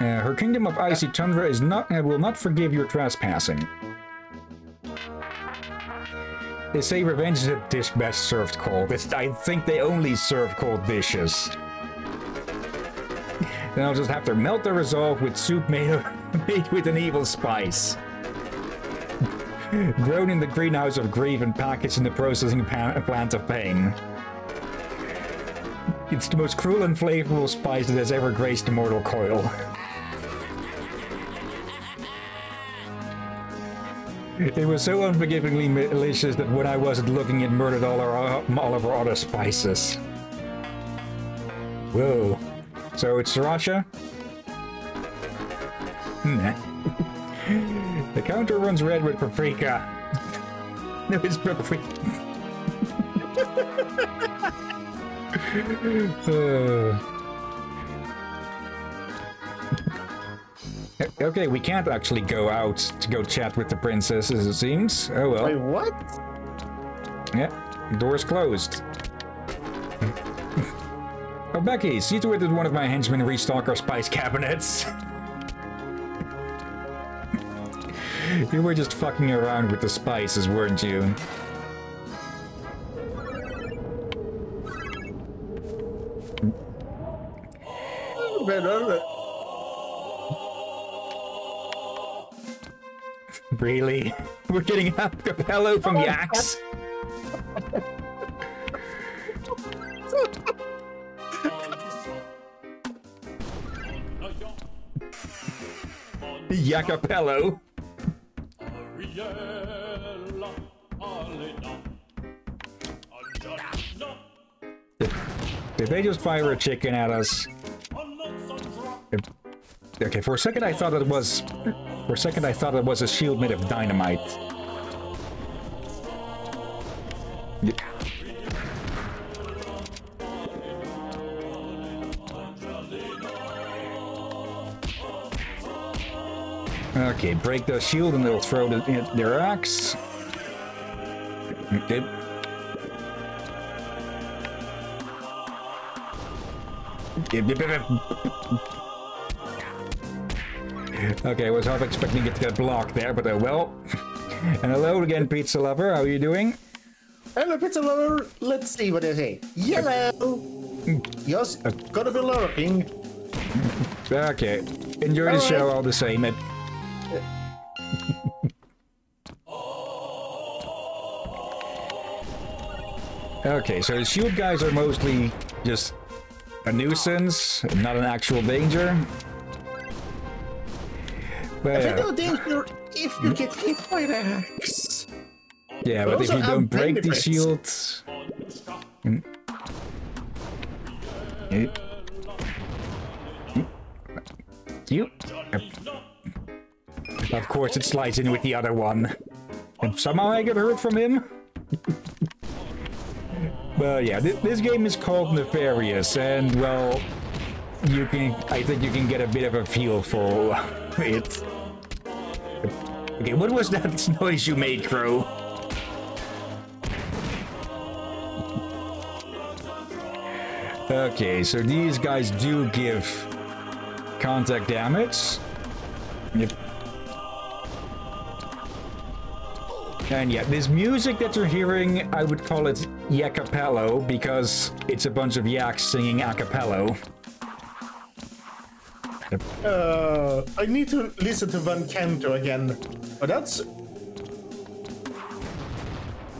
S1: her kingdom of icy tundra is not uh, will not forgive your trespassing. They say revenge is a dish best served cold. It's, I think they only serve cold dishes. Then I'll just have to melt the resolve with soup made, of, [LAUGHS] made with an evil spice. [LAUGHS] Grown in the greenhouse of grief and packaged in the processing plant of pain. It's the most cruel and flavorful spice that has ever graced the mortal coil. [LAUGHS] It was so unforgivingly malicious that when I wasn't looking, it murdered all, our, all of our other spices. Whoa. So it's sriracha? Nah. the counter runs red with paprika. [LAUGHS] no, it's paprika. [LAUGHS] Uh. Okay, we can't actually go out to go chat with the princess, as it seems. Oh well.
S2: Wait, what?
S1: Yeah, door's closed. Oh, Becky, see to it that one of my henchmen restock our spice cabinets. [LAUGHS] you were just fucking around with the spices, weren't you? [LAUGHS] Really? We're getting a capello from Yax? [LAUGHS] Yakapello.
S5: Ariella,
S1: Did they just fire a chicken at us? Okay, for a second I thought it was... For a second I thought it was a shield made of dynamite. Yeah. Okay, break the shield and they'll throw the, their axe. Okay. Okay, I was half expecting it to get blocked there, but oh well. And hello again, Pizza Lover. How are you doing?
S2: Hello, pizza lover. Let's see what they say. Yellow. Yes, gotta be lurking.
S1: Okay. Enjoy the
S2: All
S1: show all the same. Okay, so the shield guys are mostly just a nuisance, not an actual danger. But,
S2: There's
S1: yeah.
S2: no danger if you get hit by the axe.
S1: Yeah,
S2: But
S1: but if you don't break the shields. Mm. You. Of course, it slides in with the other one. And somehow I get hurt from him. but yeah, th this game is called Nefarious, and well, you can. I think you can get a bit of a feel for it. Okay, what was that [LAUGHS] noise you made, Crow? Okay, so these guys do give contact damage. And yeah, this music that you're hearing, I would call it Yakapello because it's a bunch of yaks singing a cappello.
S2: Uh, I need to listen to Van Canto again. But that's.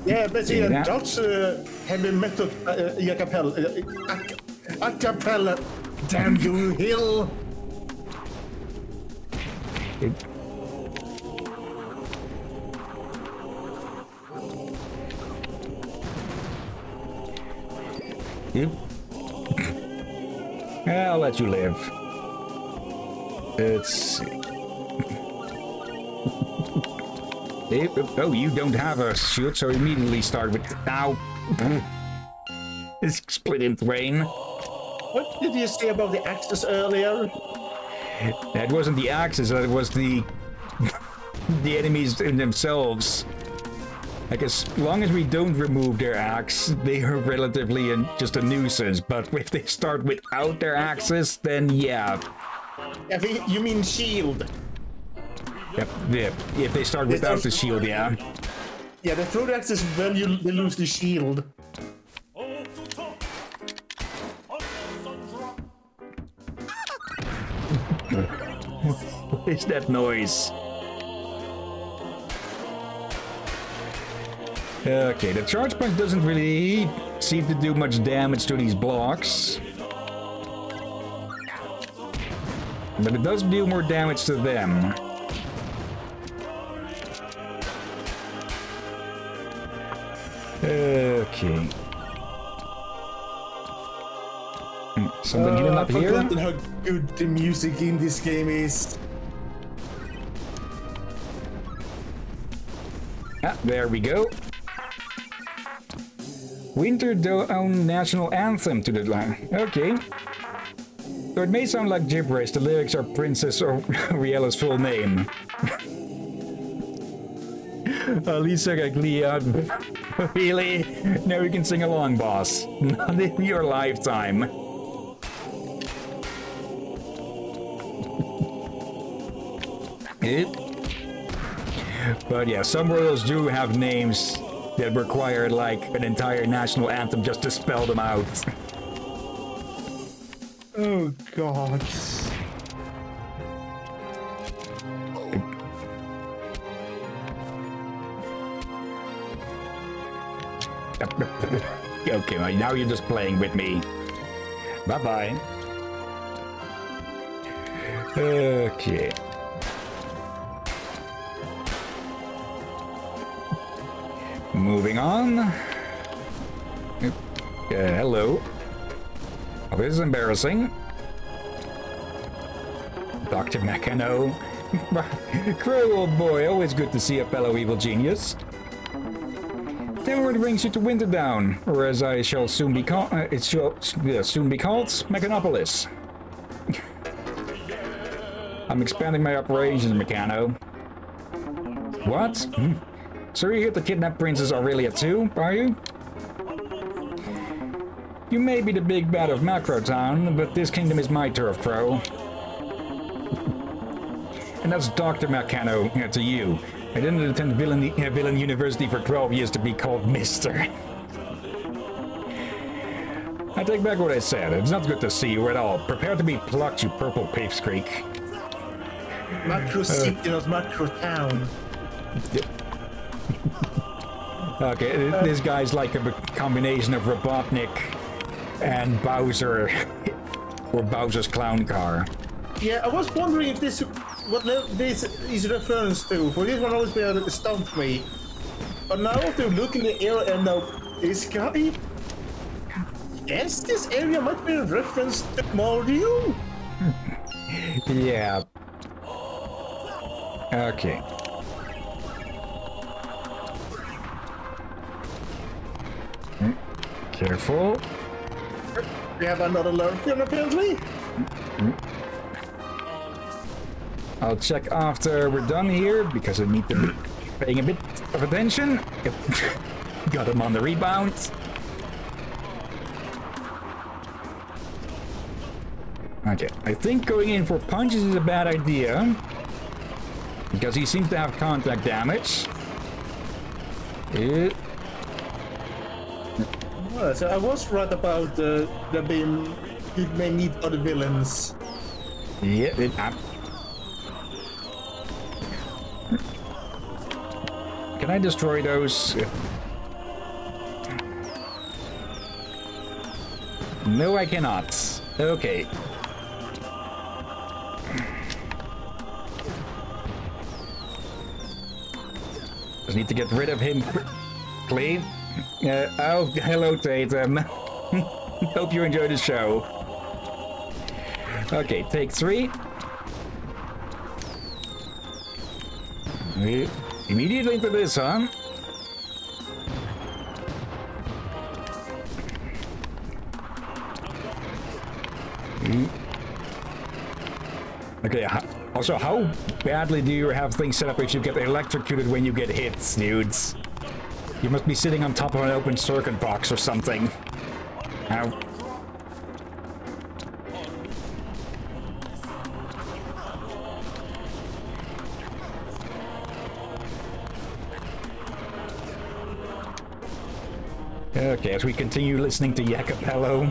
S2: Yeah, but yeah,
S1: Yeah.
S2: that's uh, heavy metal uh, a cappella. Uh, a, a cappella. Damn you, Hill!
S1: You? Yeah, I'll let you live. Let's see. [LAUGHS] Oh, you don't have a shield, so immediately start with. Ow! [LAUGHS] It's split in twain.
S2: What did you say about the axes earlier?
S1: That wasn't the axes, that was the [LAUGHS] the enemies in themselves. Like as long as we don't remove their axe, they are relatively in, just a nuisance. But if they start without their axes, then yeah,
S2: I think you mean shield.
S1: yep, yep. If they start without the shield, yeah.
S2: Yeah, they throw the axes when you they lose the shield. [LAUGHS]
S1: What is that noise? Okay, the charge punch doesn't really seem to do much damage to these blocks. But it does do more damage to them. Okay. Hmm, Something hidden
S2: Uh,
S1: up
S2: I've
S1: here?
S2: forgotten how good the music in this game is.
S1: Ah, there we go. Winter Dawn National Anthem to the line. Okay. So it may sound like gibberish, the lyrics are Princess [LAUGHS] Riella's full name. [LAUGHS] Alisa Gaglia. [LAUGHS] Really? Now you can sing along, boss. Not in your lifetime. But yeah, some worlds do have names that require like an entire national anthem just to spell them out. [LAUGHS]
S2: Oh god. [LAUGHS]
S1: okay, well, now you're just playing with me. Bye bye. Okay. Moving on. Uh, hello. Oh, this is embarrassing. Dr. Mechano. [LAUGHS] Crow, old boy, always good to see a fellow evil genius. Then brings you to Winterdown, or as I shall soon be called, uh, it shall soon be called, Mechanopolis. [LAUGHS] I'm expanding my operations, Mechano. What? Hmm. So you're here to kidnap Princess Aurelia too, are you? You may be the big bad of Macro Town, but this kingdom is my turf, Crow. and that's Dr. Mechano uh, to you. I didn't attend Villain, uh, Villain University for 12 years to be called Mister. I take back what I said. It's not good to see you at all. Prepare to be plucked, you purple pipsqueak.
S2: Macro city, not macro town.
S1: Okay, this guy's like a combination of Robotnik and Bowser, or Bowser's clown car.
S2: Yeah, I was wondering if this what this is reference to. For this one always been able to stump me. But now to look in the air and now this guy. Yes, this area might be a reference to Mario. [LAUGHS]
S1: Yeah. Okay. Careful.
S2: We have another lurker apparently.
S1: I'll check after we're done here because I need to be paying a bit of attention. Yep. [LAUGHS] Got him on the rebound. Okay, I think going in for punches is a bad idea. Because he seems to have contact damage. Eh,
S2: So I was right about uh, the being you may need other villains.
S1: yeah, it, ah. Can I destroy those? No, I cannot. Okay. Just need to get rid of him quickly. [LAUGHS] Uh, oh, hello, Tatum. [LAUGHS] Hope you enjoyed the show. Okay, take three. We- Immediately into this, huh? Mm. Okay, also, how badly do you have things set up if you get electrocuted when you get hit, dudes? You must be sitting on top of an open circuit box or something. Ow. Okay, as we continue listening to Yakapello,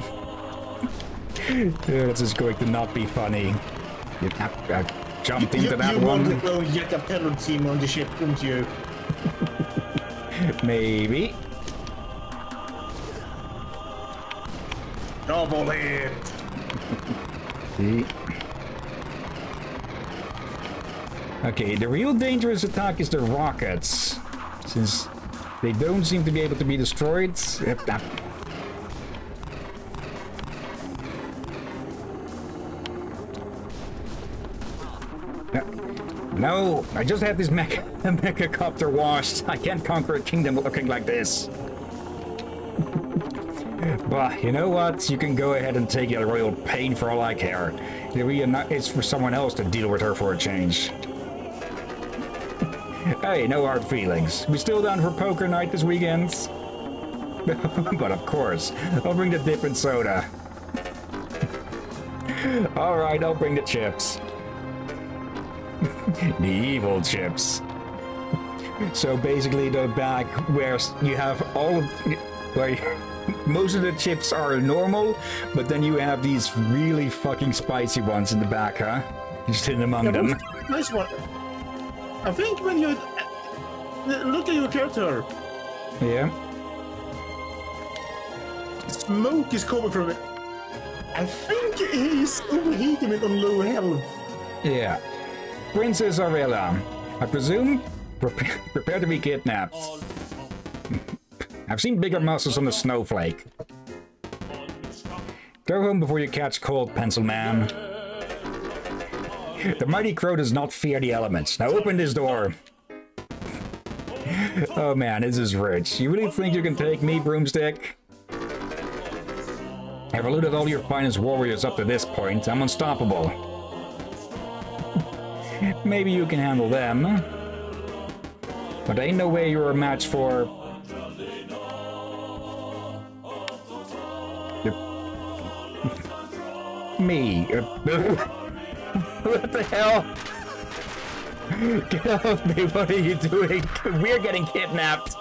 S1: [LAUGHS] this is going to not be funny. Uh, you- I, I jumped into
S2: you
S1: that
S2: you
S1: one.
S2: want the own Yakapello team on the ship, don't you?
S1: Maybe.
S2: Double hit.
S1: See? Okay, the real dangerous attack is the rockets. Since they don't seem to be able to be destroyed. Eh, ah, No, I just had this mech mecha [LAUGHS] copter washed. I can't conquer a kingdom looking like this. But you know what? You can go ahead and take your royal pain for all I care. It's for someone else to deal with her for a change. [LAUGHS] hey, no hard feelings. We still down for poker night this weekend? [LAUGHS] but of course, I'll bring the dip and soda. all right, I'll bring the chips. [LAUGHS] the evil chips. So basically, the bag where you have all of, where [LAUGHS] most of the chips are normal, but then you have these really fucking spicy ones in the back, huh? Just hidden among
S2: Yeah,
S1: them.
S2: Nice [LAUGHS] one. I think when you look at your character,
S1: Yeah.
S2: smoke is coming from it. I think he's overheating it on low health.
S1: Yeah. Princess Aurelia, I presume prepare, prepare to be kidnapped. I've seen bigger muscles on the snowflake. Go home before you catch cold, Pencil Man. The mighty crow does not fear the elements. Now open this door. Oh man, this is rich. You really think you can take me, Broomstick? I've eluded all your finest warriors up to this point. I'm unstoppable. Maybe you can handle them. But ain't no way you're a match for... [LAUGHS] Me. [LAUGHS] what the hell? [LAUGHS] Get off me, what are you doing? We're getting kidnapped.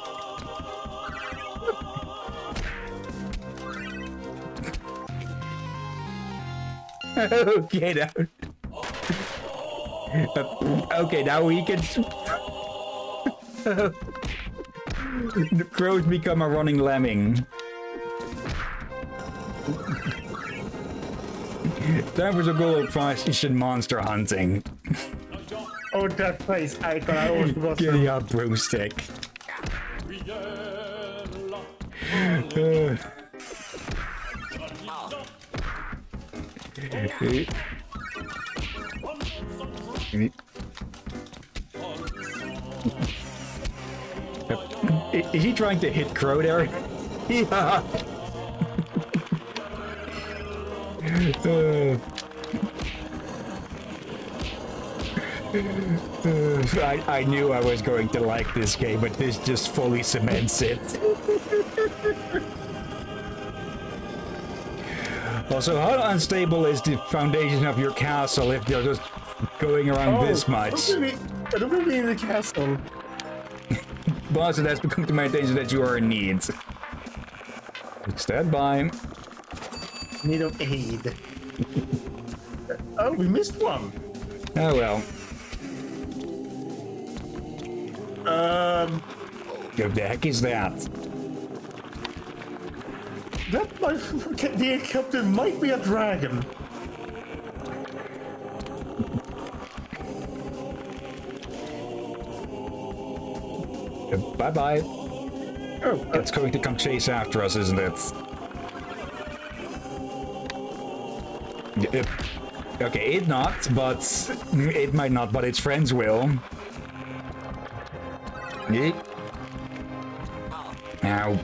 S1: okay, now. Okay, now we can. the crows become a running lemming. Time for some good old-fashioned monster hunting.
S2: Oh, that face icon, I always forgot.
S1: Giddy up, broomstick. Uh. [SIGHS] Is he trying to hit Crow there? yeah. Uh. I, I knew I was going to like this game, but this just fully cements it. also, how unstable is the foundation of your castle if you're just going around
S2: Oh,
S1: this much?
S2: I don't really in the castle. [LAUGHS]
S1: Boss, it has become to my attention that you are in need. Stand by.
S2: Need of aid. oh, we missed one.
S1: Oh well.
S2: Um,
S1: What the heck is that?
S2: that might, [LAUGHS] dear captain might be a dragon.
S1: Bye bye.
S2: Oh,
S1: It's going to come chase after us, isn't it? Okay, it not, but it might not, but its friends will. Yeet. Now.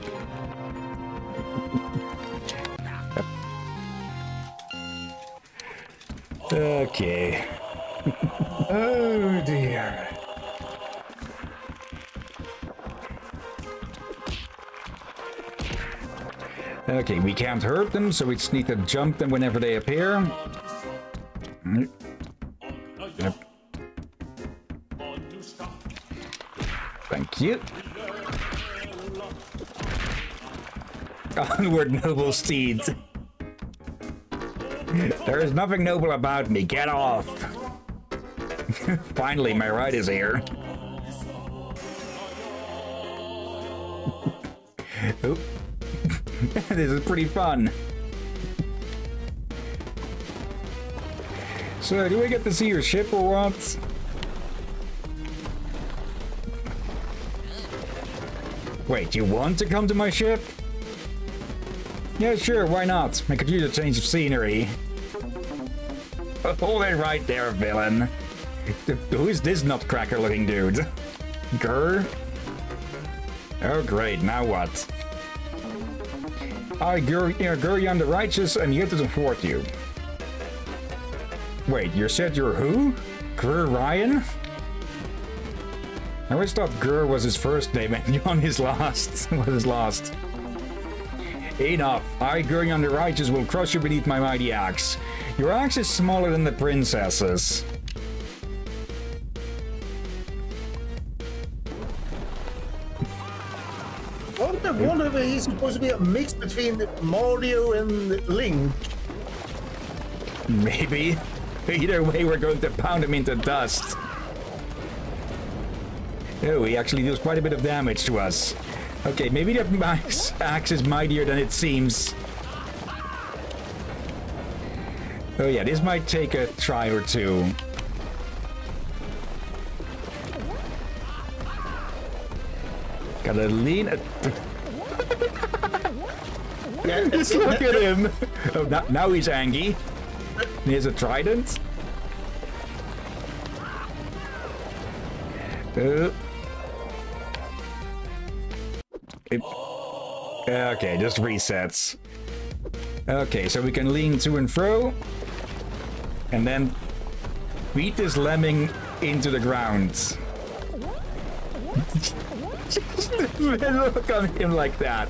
S1: Okay.
S2: oh dear.
S1: Okay, we can't hurt them, so we just need to jump them whenever they appear. Yep. Thank you. [LAUGHS] Onward, noble steeds. There is nothing noble about me. Get off. [LAUGHS] Finally, my ride is here. This is pretty fun. So, do we get to see your ship or what? Wait, you want to come to my ship? Yeah, sure, why not? I could use a change of scenery. Oh, Hold it right there, villain. Who is this nutcracker looking dude? Grr? Oh great, now what? I, Gur Gurion the Righteous, am here to support you. Wait, you said you're who? Gur Ryan? I always thought Gur was his first name and [LAUGHS] Yon is last. [LAUGHS] was his last. Enough. I, Gurion the Righteous, will crush you beneath my mighty axe. Your axe is smaller than the princess's.
S2: He's supposed to be a mix between Mario and Link.
S1: Maybe. Either way, we're going to pound him into dust. Oh, he actually deals quite a bit of damage to us. Okay, maybe the max axe is mightier than it seems. Oh yeah, this might take a try or two. Gotta lean. [LAUGHS] Just look at him. Oh, now, now he's angry. He has a trident. Uh, okay, just resets. Okay, so we can lean to and fro. And then beat this lemming into the ground. [LAUGHS] Just look on him like that.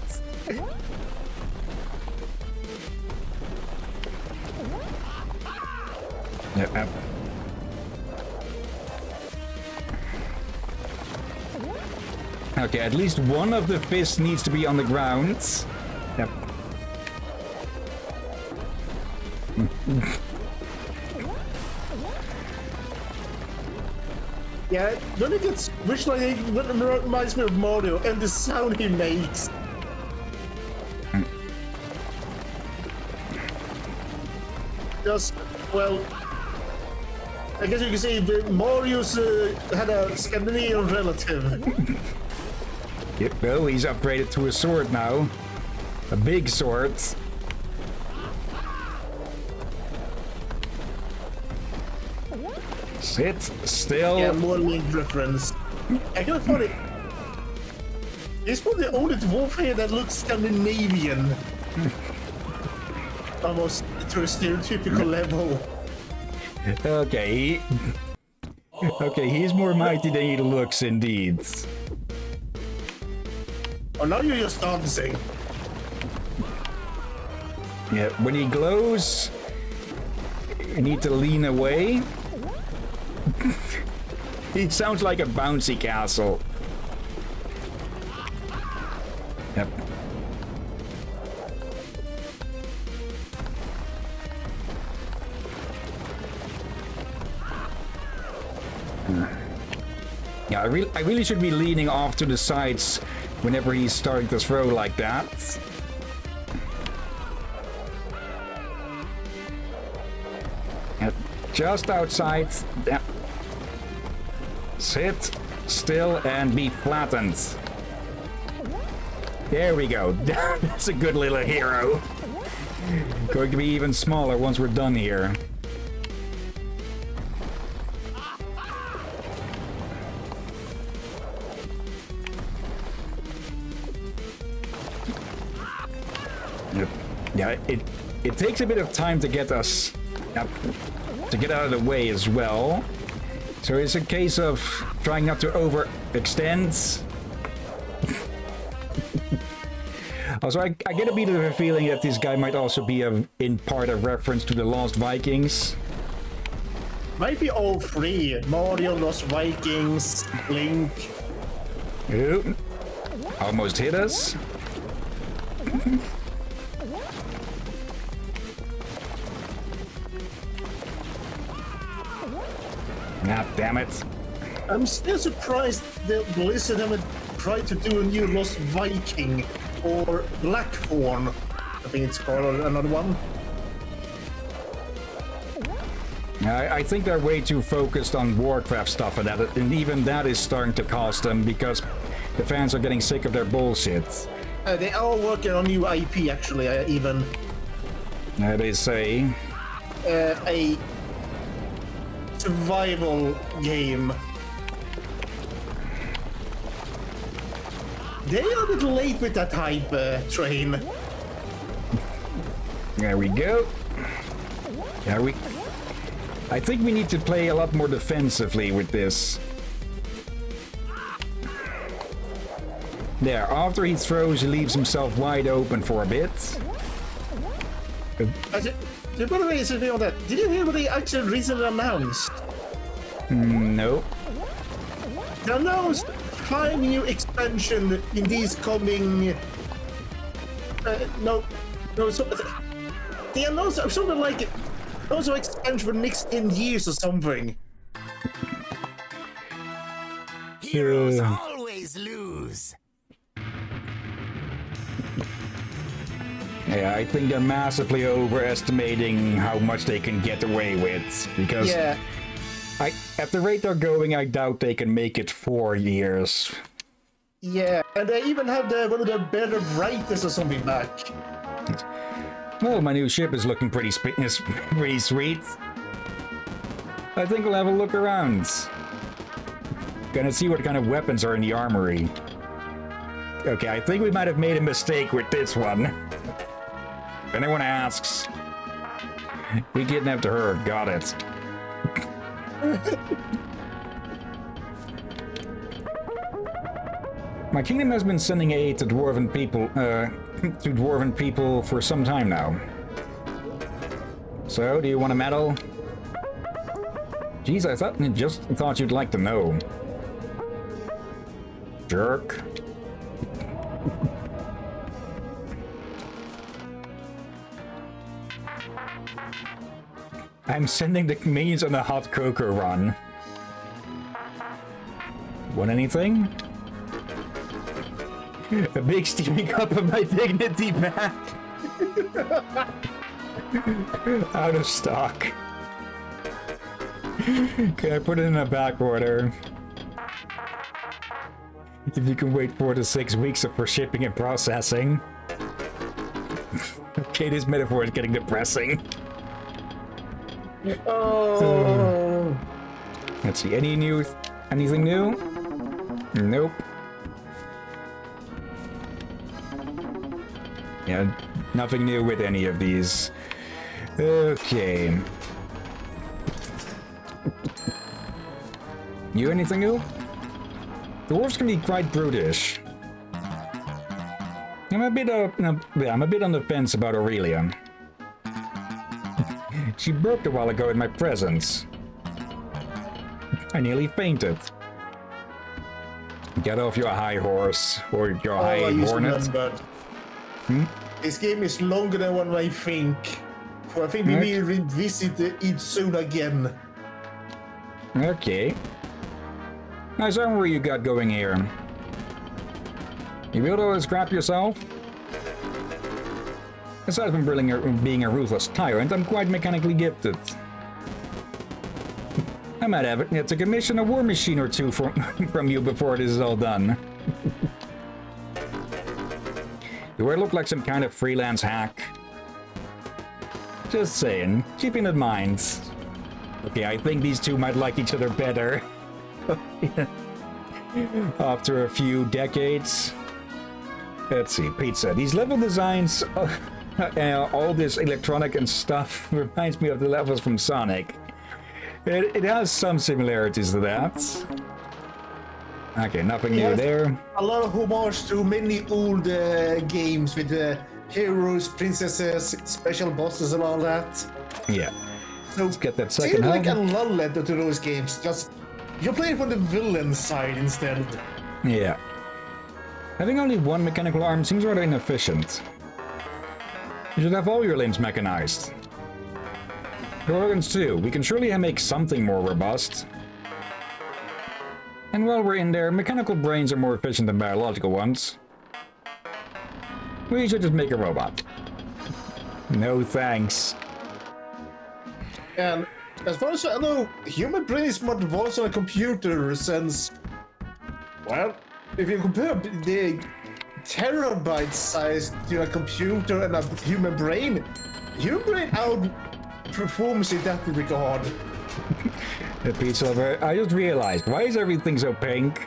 S1: Yep, yep. Okay, at least one of the fists needs to be on the ground. Yep. [LAUGHS]
S2: Yeah, when it gets which like it reminds me of Mario and the sound he makes. Hmm. Just well, I guess you can say that Mario's uh, had a Scandinavian relative.
S1: Yep, well, he's upgraded to a sword now. A big sword. Sit still.
S2: yeah, more link reference. I kind of funny. He's probably the only dwarf here that looks Scandinavian. [LAUGHS] Almost to a stereotypical level.
S1: Okay. he- Okay, he's more mighty than he looks indeed.
S2: Oh, now you're just dancing.
S1: Yeah, when he glows, you need to lean away. [LAUGHS] he sounds like a bouncy castle. Yeah, I really, I really should be leaning off to the sides whenever he's starting to throw like that. Yep, Just outside. Yep. Sit still and be flattened. There we go. [LAUGHS] That's a good little hero. Going to be even smaller once we're done here. Takes a bit of time to get us up, to get out of the way as well. So it's a case of trying not to overextend. [LAUGHS] also, I, I get a bit of a feeling that this guy might also be a, in part a reference to the Lost Vikings.
S2: Might be all three. Mario, Lost Vikings, Link.
S1: Ooh. Almost hit us. Damn it.
S2: I'm still surprised that Blizzard haven't tried to do a new Lost Viking or Blackthorne. I think it's called another one.
S1: I, I think they're way too focused on Warcraft stuff and that, and even that is starting to cost them because the fans are getting sick of their bullshit.
S2: Uh, they are working on new IP actually. Uh, even
S1: Uh, they say,
S2: uh, a survival game. They are a bit late with that hype uh, train.
S1: there we go. There we. I think we need to play a lot more defensively with this. There, after he throws, he leaves himself wide open for a bit.
S2: Uh, by the way, on that. Did you hear what they actually recently announced?
S1: No.
S2: They announced five new expansion in these coming. Uh, no, no. So, they announced something like also expansion for next ten years or something.
S3: Heroes
S1: Yeah.
S3: always lose.
S1: Yeah, I think they're massively overestimating how much they can get away with because
S2: Yeah,
S1: I, at the rate they're going, I doubt they can make it four years.
S2: yeah, and they even have the one of the better writers or something back.
S1: Well, my new ship is looking pretty, is pretty sweet. I think we'll have a look around. Gonna see what kind of weapons are in the armory. Okay, I think we might have made a mistake with this one. If anyone asks, we kidnapped her. Got it. My kingdom has been sending aid to dwarven people, uh, [CLEARS THROAT] to dwarven people for some time now. So, do you want a medal? Geez, I thought just thought you'd like to know. Jerk. I'm sending the minions on a hot cocoa run. Want anything? A big steaming cup of my dignity back. [LAUGHS] Out of stock. Can I put it in a back order? If you can wait four to six weeks for shipping and processing. [LAUGHS] okay, this metaphor is getting depressing.
S2: Oh.
S1: Let's see, any new, anything new? Nope. Yeah, nothing new with any of these. Okay. You anything new? The wolves can be quite brutish. I'm a bit yeah, I'm a bit on the fence about Aurelia. She burped a while ago in my presence. I nearly fainted. Get off your high horse, or your
S2: Oh, I
S1: high hornet. Hmm?
S2: This game is longer than one might think. So I think we
S1: Right.
S2: will revisit it soon again.
S1: Okay. Nice armor you got going here. You able to scrap yourself? Aside from being a, being a ruthless tyrant, I'm quite mechanically gifted. I might have it to commission a war machine or two from, [LAUGHS] from you before this is all done. Do I look like some kind of freelance hack? Just saying, keeping in mind. Okay, I think these two might like each other better. [LAUGHS] After a few decades. Let's see, pizza. These level designs, uh, [LAUGHS] uh, all this electronic and stuff [LAUGHS] reminds me of the levels from Sonic. It, it has some similarities to that. Okay, nothing new there.
S2: A lot of homage to many old uh, games with uh, heroes, princesses, special bosses, and all that.
S1: Yeah.
S2: So
S1: Let's get that second
S2: like a lull letter to those games. Just you're playing from the villain side instead.
S1: Yeah. Having only one mechanical arm seems rather inefficient. You should have all your limbs mechanized. Your organs too. We can surely make something more robust. And while we're in there, mechanical brains are more efficient than biological ones. We should just make a robot. No thanks.
S2: And as far as I know, human brain is much worse on a computer since, well, if you compare the terabyte size to a computer and a human brain, human brain outperforms in that regard. [LAUGHS]
S1: The pizza lover. I just realized, why is everything so pink?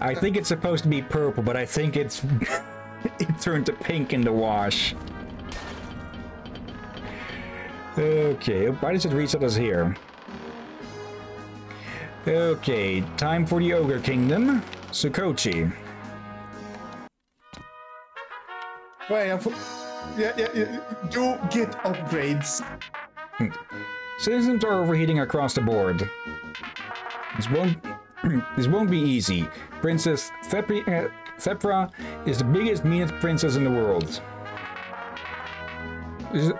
S1: I think it's supposed to be purple, but I think it's [LAUGHS] it turned to pink in the wash. Okay, why does it reset us here? Okay, time for the Ogre Kingdom, Sukochi.
S2: Wait, yeah, yeah, yeah, do get upgrades.
S1: Citizens are overheating across the board. This won't [CLEARS THROAT] this won't be easy. Princess Thepri, uh, Thepra is the biggest, meanest princess in the world.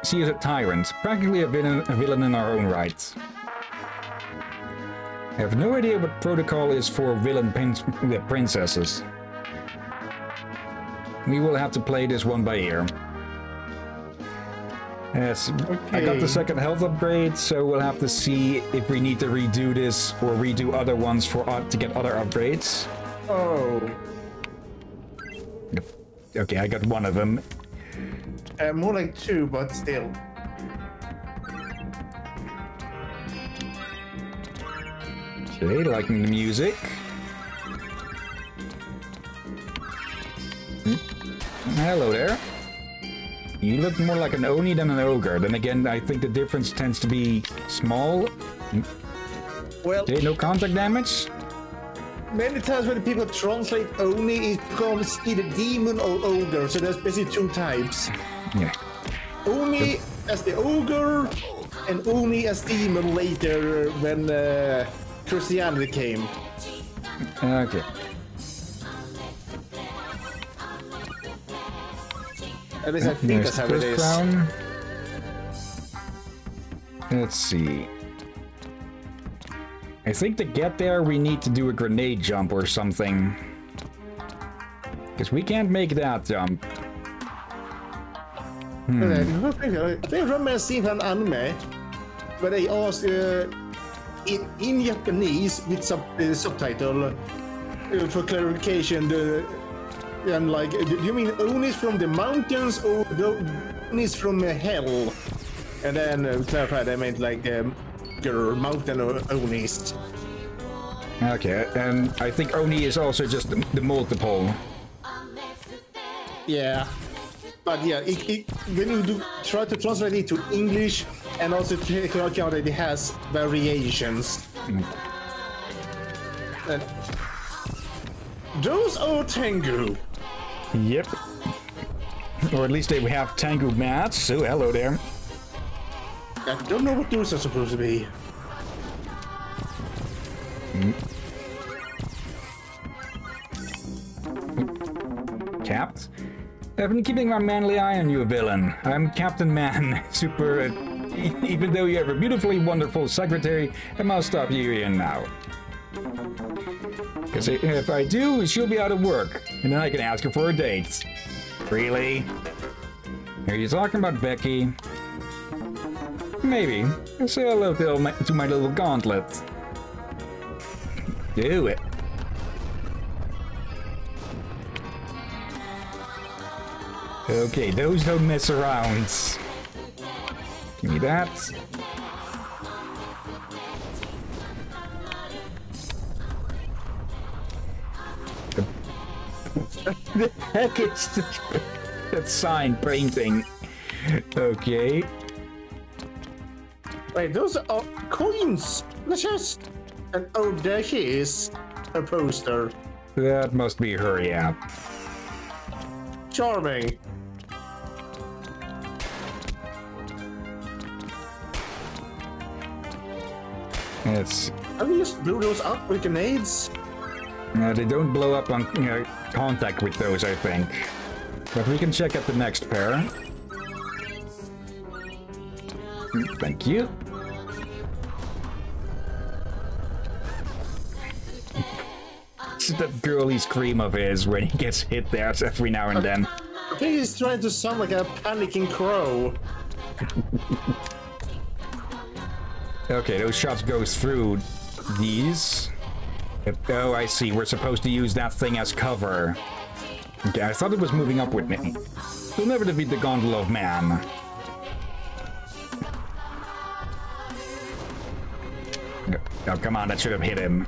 S1: She is a tyrant, practically a villain, a villain in her own right. I have no idea what protocol is for villain prin- princesses. We will have to play this one by ear. Yes, I got the second health upgrade, so we'll have to see if we need to redo this or redo other ones for uh, to get other upgrades.
S2: Oh,
S1: Okay, I got one of them.
S2: Uh, more like two, but still.
S1: Okay, liking the music. Hello there. You look more like an Oni than an ogre. Then again, I think the difference tends to be small.
S2: Well,
S1: Okay, no contact damage.
S2: many times when people translate Oni, it becomes either demon or ogre. So there's basically two types.
S1: Yeah.
S2: Oni as the ogre, and Oni as demon later when uh, Christianity came.
S1: Okay.
S2: At least I think
S1: There's
S2: that's how it is.
S1: crown. Let's see. I think to get there, we need to do a grenade jump or something. Because we can't make that jump.
S2: Uh, I think I think I remember seeing an anime where they asked uh, in, in Japanese with sub, uh, subtitle uh, for clarification. The and like, do you mean Onis from the mountains or the Onis from hell? And then uh, clarified, I meant like um, your mountain or Onis.
S1: Okay, and I think Oni is also just the, the multiple.
S2: Yeah. But yeah, it, it, when you do try to translate it to English and also take into account that it has variations. And those are Tengu.
S1: Yep. Or at least they have Tango mats, so hello there.
S2: I don't know what those are supposed to be.
S1: Capt? I've been keeping my manly eye on you, villain. I'm Captain Man, [LAUGHS] super... Uh, even though you have a beautifully wonderful secretary, I must stop you here now. Because if I do, she'll be out of work, and then I can ask her for a date. Really? Are you talking about Becky? Maybe. Say hello to my, to my little gauntlet. Do it. Okay, those don't mess around. Give me that. The heck is that sign painting? Okay.
S2: Wait, those are coins. Let's just. And oh, there she is. A poster.
S1: That must be her, yeah.
S2: Charming.
S1: It's
S2: Have you just blew those up with grenades?
S1: Uh, they don't blow up on you know, contact with those, I think. But we can check out the next pair. Mm, Thank you. [LAUGHS] It's that girly scream of his when he gets hit there every now and then.
S2: I think he's trying to sound like a panicking crow. [LAUGHS]
S1: Okay, those shots go through these. Oh, I see. We're supposed to use that thing as cover. Okay, I thought it was moving up with me. You'll never defeat the Gondola of Man. Oh, come on, that should have hit him.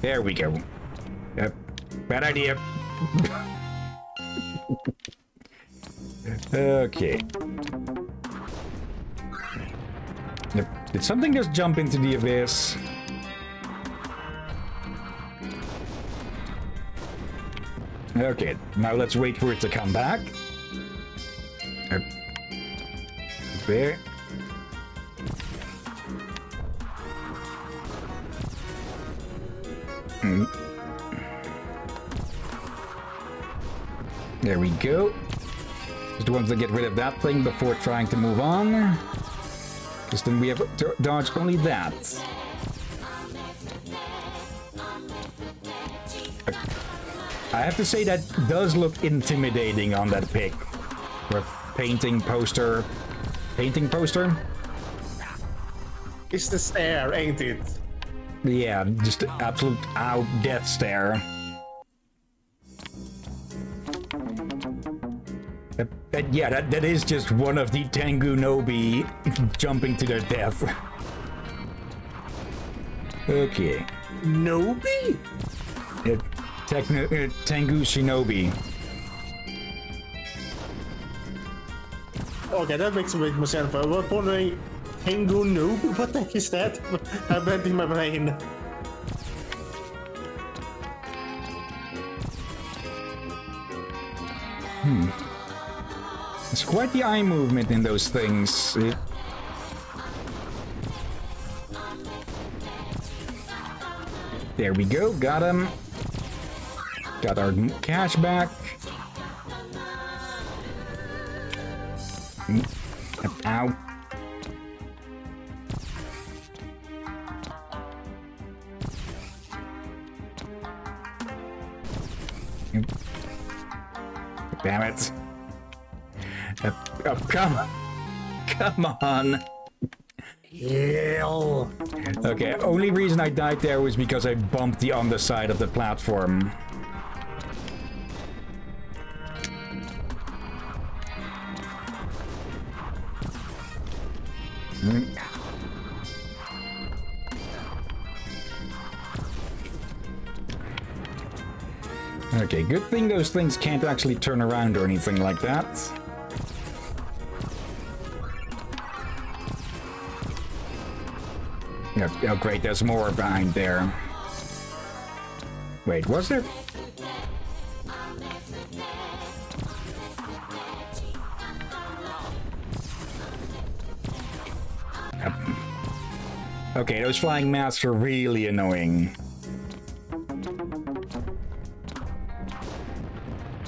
S1: There we go. Yep. Bad idea. [LAUGHS] okay. Yep. Did something just jump into the abyss? Okay, now let's wait for it to come back. Yep. There. Hmm. There we go. Just want to get rid of that thing before trying to move on. Just then we have to dodge only that. I have to say that does look intimidating on that pic. Or painting poster. Painting poster?
S2: It's the stare, ain't it?
S1: Yeah, just absolute out death stare. Yeah, that, that is just one of the Tengu Nobi [LAUGHS] jumping to their death. okay.
S2: Nobi?
S1: Techno, uh, Tengu Shinobi.
S2: Okay, that makes a bit more sense. I was wondering, Tengu Noob? [LAUGHS] What the heck is that? [LAUGHS] I went in my brain. Hmm.
S1: It's quite the eye movement in those things. It- There we go, got him. Got our cash back. Ow. Damn it. Oh, come, come on.
S2: Hell.
S1: Okay, only reason I died there was because I bumped the underside of the platform. Hmm. Okay, good thing those things can't actually turn around or anything like that. Oh, oh, great, there's more behind there. Wait, was there? Okay, those flying masks are really annoying.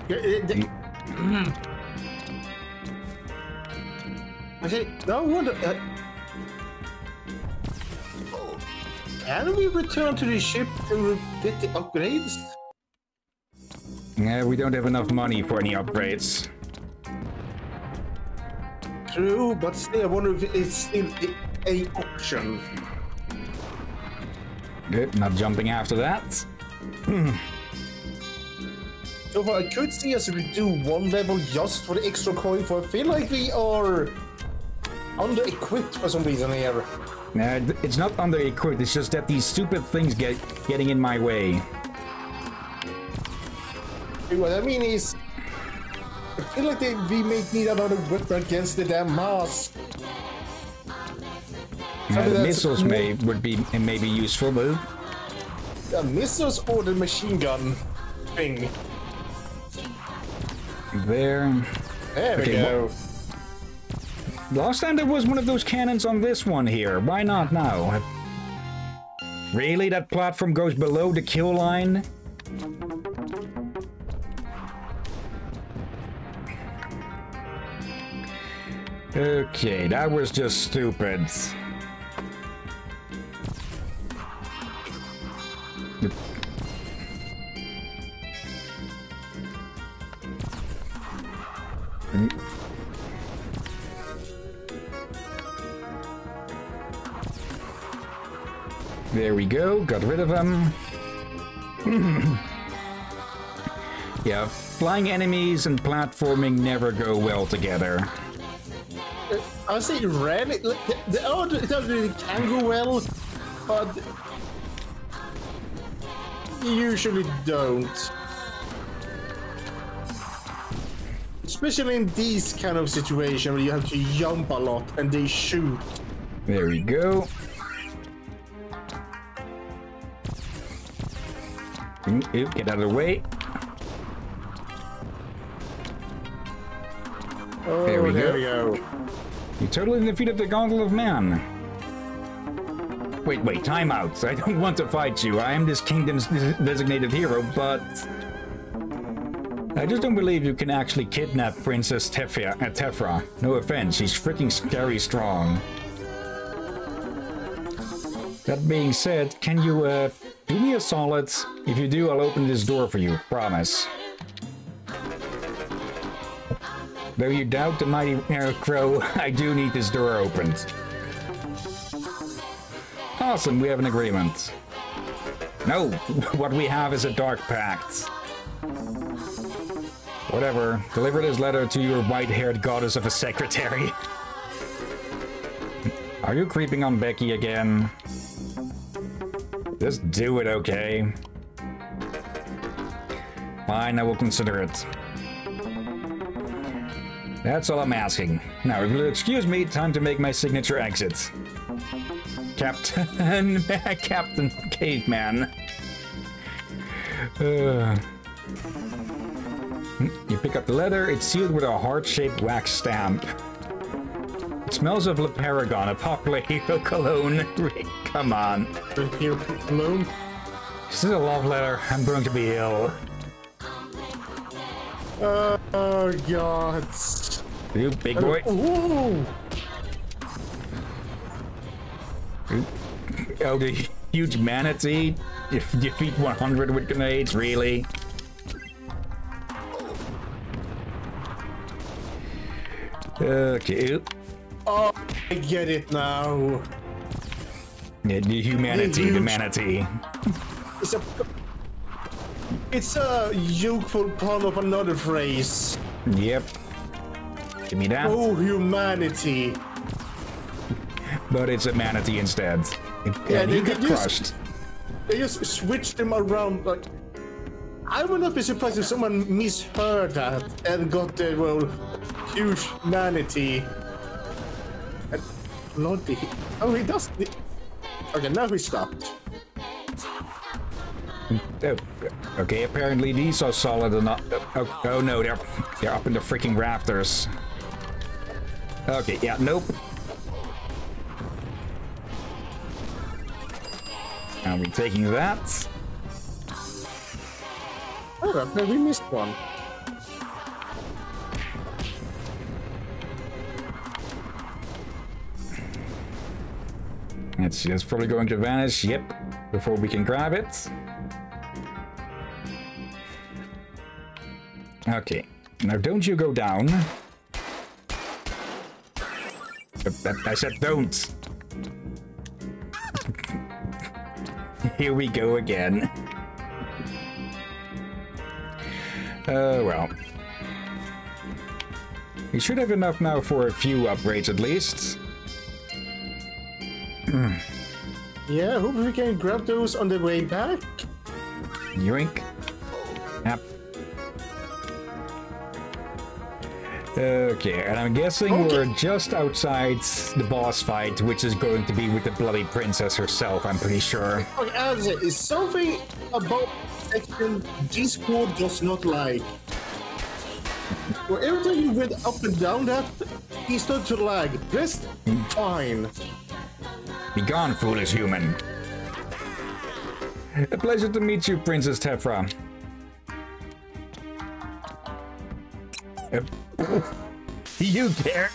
S2: Yeah, it- it- Okay, no wonder. Uh, can we return to the ship and get the upgrades?
S1: Yeah, we don't have enough money for any upgrades.
S2: True, but still, I wonder if it's still a, a option.
S1: Good, not jumping after that. Hmm.
S2: So far, I could see us do one level just for the extra coin, for I feel like we are under-equipped for some reason here.
S1: Nah, it's not under equipped, it's just that these stupid things get getting in my way.
S2: What I mean is, I feel like they, we may need another weapon against the damn mask.
S1: The missiles may would be may be useful, but
S2: The missiles or the machine gun thing.
S1: there.
S2: There
S1: Okay,
S2: we go.
S1: Last time there was one of those cannons on this one here. Why not now? Really? That platform goes below the kill line? Okay, that was just stupid. We go, got rid of them. [LAUGHS] yeah, flying enemies and platforming never go well together.
S2: I say rarely. The, the, oh, it doesn't really can go well, but usually don't. Especially in these kind of situations where you have to jump a lot and they shoot.
S1: There we go. Oop, get out of the way.
S2: Oh,
S1: There we
S2: there
S1: go.
S2: we go.
S1: You totally defeated the Gauntlet of Man. Wait, wait, time out. I don't want to fight you. I am this kingdom's designated hero, but... I just don't believe you can actually kidnap Princess Tefia, uh, Tefra. No offense, she's freaking scary strong. That being said, can you, uh, do me a solid? If you do, I'll open this door for you, promise. Though you doubt the mighty crow, [LAUGHS] I do need this door opened. Awesome, we have an agreement. No, [LAUGHS] what we have is a dark pact. Whatever. Deliver this letter to your white-haired goddess of a secretary. [LAUGHS] Are you creeping on Becky again? Just do it, okay? Fine, I will consider it. That's all I'm asking. Now, if you'll excuse me, time to make my signature exit. Captain... [LAUGHS] Captain Caveman. Uh, you pick up the letter, it's sealed with a heart-shaped wax stamp. Smells of Le Paragon, a popular hero cologne. Come on.
S2: Hero cologne.
S1: This is a love letter. I'm going to be ill.
S2: Uh, oh god.
S1: You big boy.
S2: Ooh.
S1: Oh, the huge manatee. You defeat 100 with grenades, really? Okay.
S2: Oh, I get it now.
S1: Yeah, the humanity, the manatee.
S2: It's a. It's a youthful pun of another phrase.
S1: Yep. Give me that.
S2: Oh, humanity.
S1: But it's a manatee instead. It,
S2: Yeah,
S1: and
S2: they
S1: he got crushed.
S2: They just switched them around. Like, I would not be surprised if someone misheard that and got the well, huge manatee. Oh, he does. Okay, now he stopped.
S1: Oh, okay, apparently these are solid enough. Oh, oh no, they're they're up in the freaking rafters. Okay, yeah, nope. Are we taking that?
S2: Oh, okay, we missed one.
S1: See, that's probably going to vanish. Yep, before we can grab it. Okay, now don't you go down. I said don't. [LAUGHS] Here we go again. Uh, well. We should have enough now for a few upgrades at least. Hmm.
S2: Yeah, hope we can grab those on the way back.
S1: Yoink. Yep. Okay, and I'm guessing
S2: Okay.
S1: we're just outside the boss fight, which is going to be with the bloody princess herself, I'm pretty sure.
S2: Okay, is something about section Discord does not like. Well, every time you went up and down that, he started to lag. Rest, hmm. fine.
S1: Be gone, foolish human. A pleasure to meet you, Princess Tefra. Uh, [LAUGHS] you dare?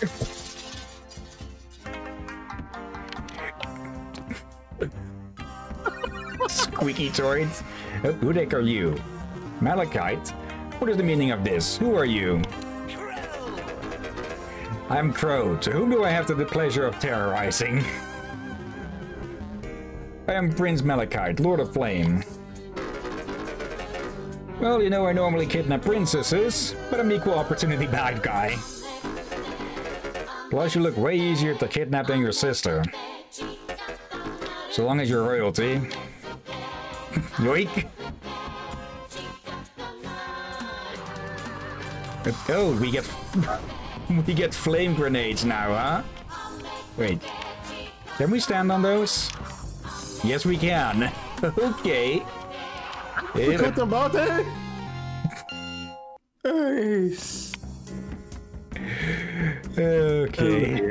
S1: Squeaky toys. Uh, who the heck are you? Malachite? What is the meaning of this? Who are you? I'm Crow. To whom do I have the pleasure of terrorizing? [LAUGHS] I am Prince Malachite, Lord of Flame. Well, you know I normally kidnap princesses, but I'm equal opportunity [LAUGHS] bad guy. Plus, you look way easier to kidnap than your sister. So long as you're royalty. [LAUGHS] Yoink! Oh, we get [LAUGHS] we get flame grenades now, huh? Wait, can we stand on those? Yes, we can. [LAUGHS] okay.
S2: You
S1: Eh,
S2: cut them out there? Nice.
S1: Okay.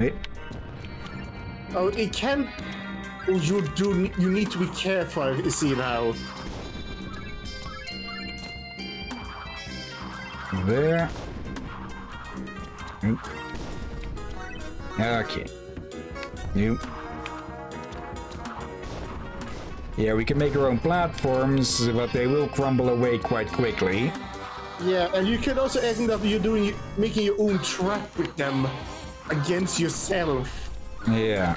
S1: Eh,
S2: Oh, it can. Oh, you do. You need to be careful. You see now.
S1: There. Oop. Okay. Nope. Yeah, we can make our own platforms, but they will crumble away quite quickly.
S2: Yeah, and you can also end up you're doing making your own trap with them against yourself.
S1: Yeah.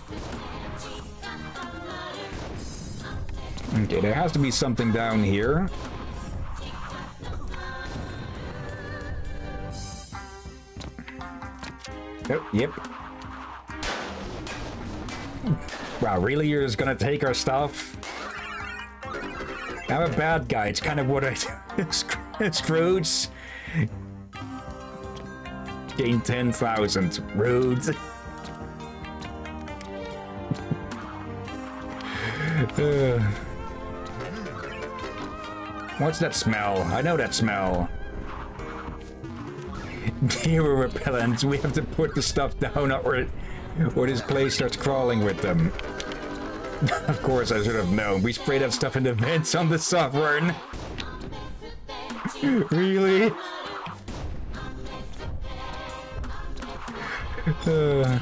S1: Okay, there has to be something down here. Oh, yep. Wow, really? You're just gonna take our stuff? I'm a bad guy. It's kind of what I do. [LAUGHS] Scrooge. Gain 10,000. Rude. [SIGHS] What's that smell? I know that smell. [LAUGHS] Hero repellent. We have to put the stuff down or, or this place starts crawling with them. [LAUGHS] of course, I should have known. We sprayed up stuff in the vents on the sovereign. [LAUGHS] really? Uh.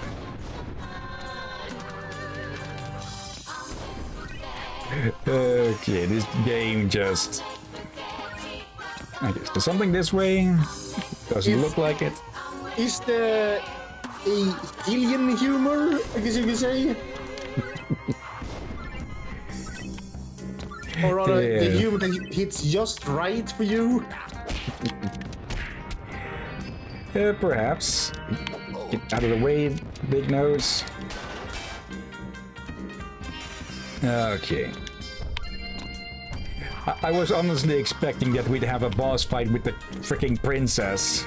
S1: Okay, this game just... I guess there's something this way. Doesn't
S2: If-
S1: look like it.
S2: Is there a alien humor, I guess you could say? [LAUGHS] or rather, the humor that hits just right for you?
S1: Uh, perhaps. Get out of the way, big nose. Okay. I, I was honestly expecting that we'd have a boss fight with the freaking princess.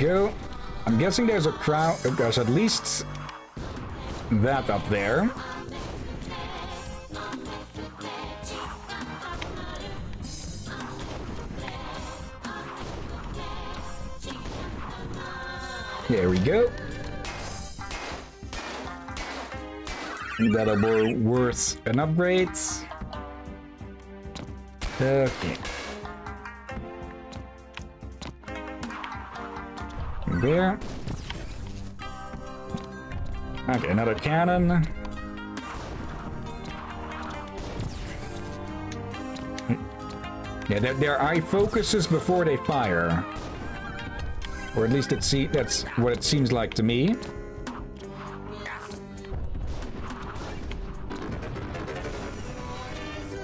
S1: Go. I'm guessing there's a crowd. There's at least that up there. There we go. That'll be worth an upgrade. Okay. There. Okay, another cannon. Yeah, their, their eye focuses before they fire. Or at least it see, that's what it seems like to me.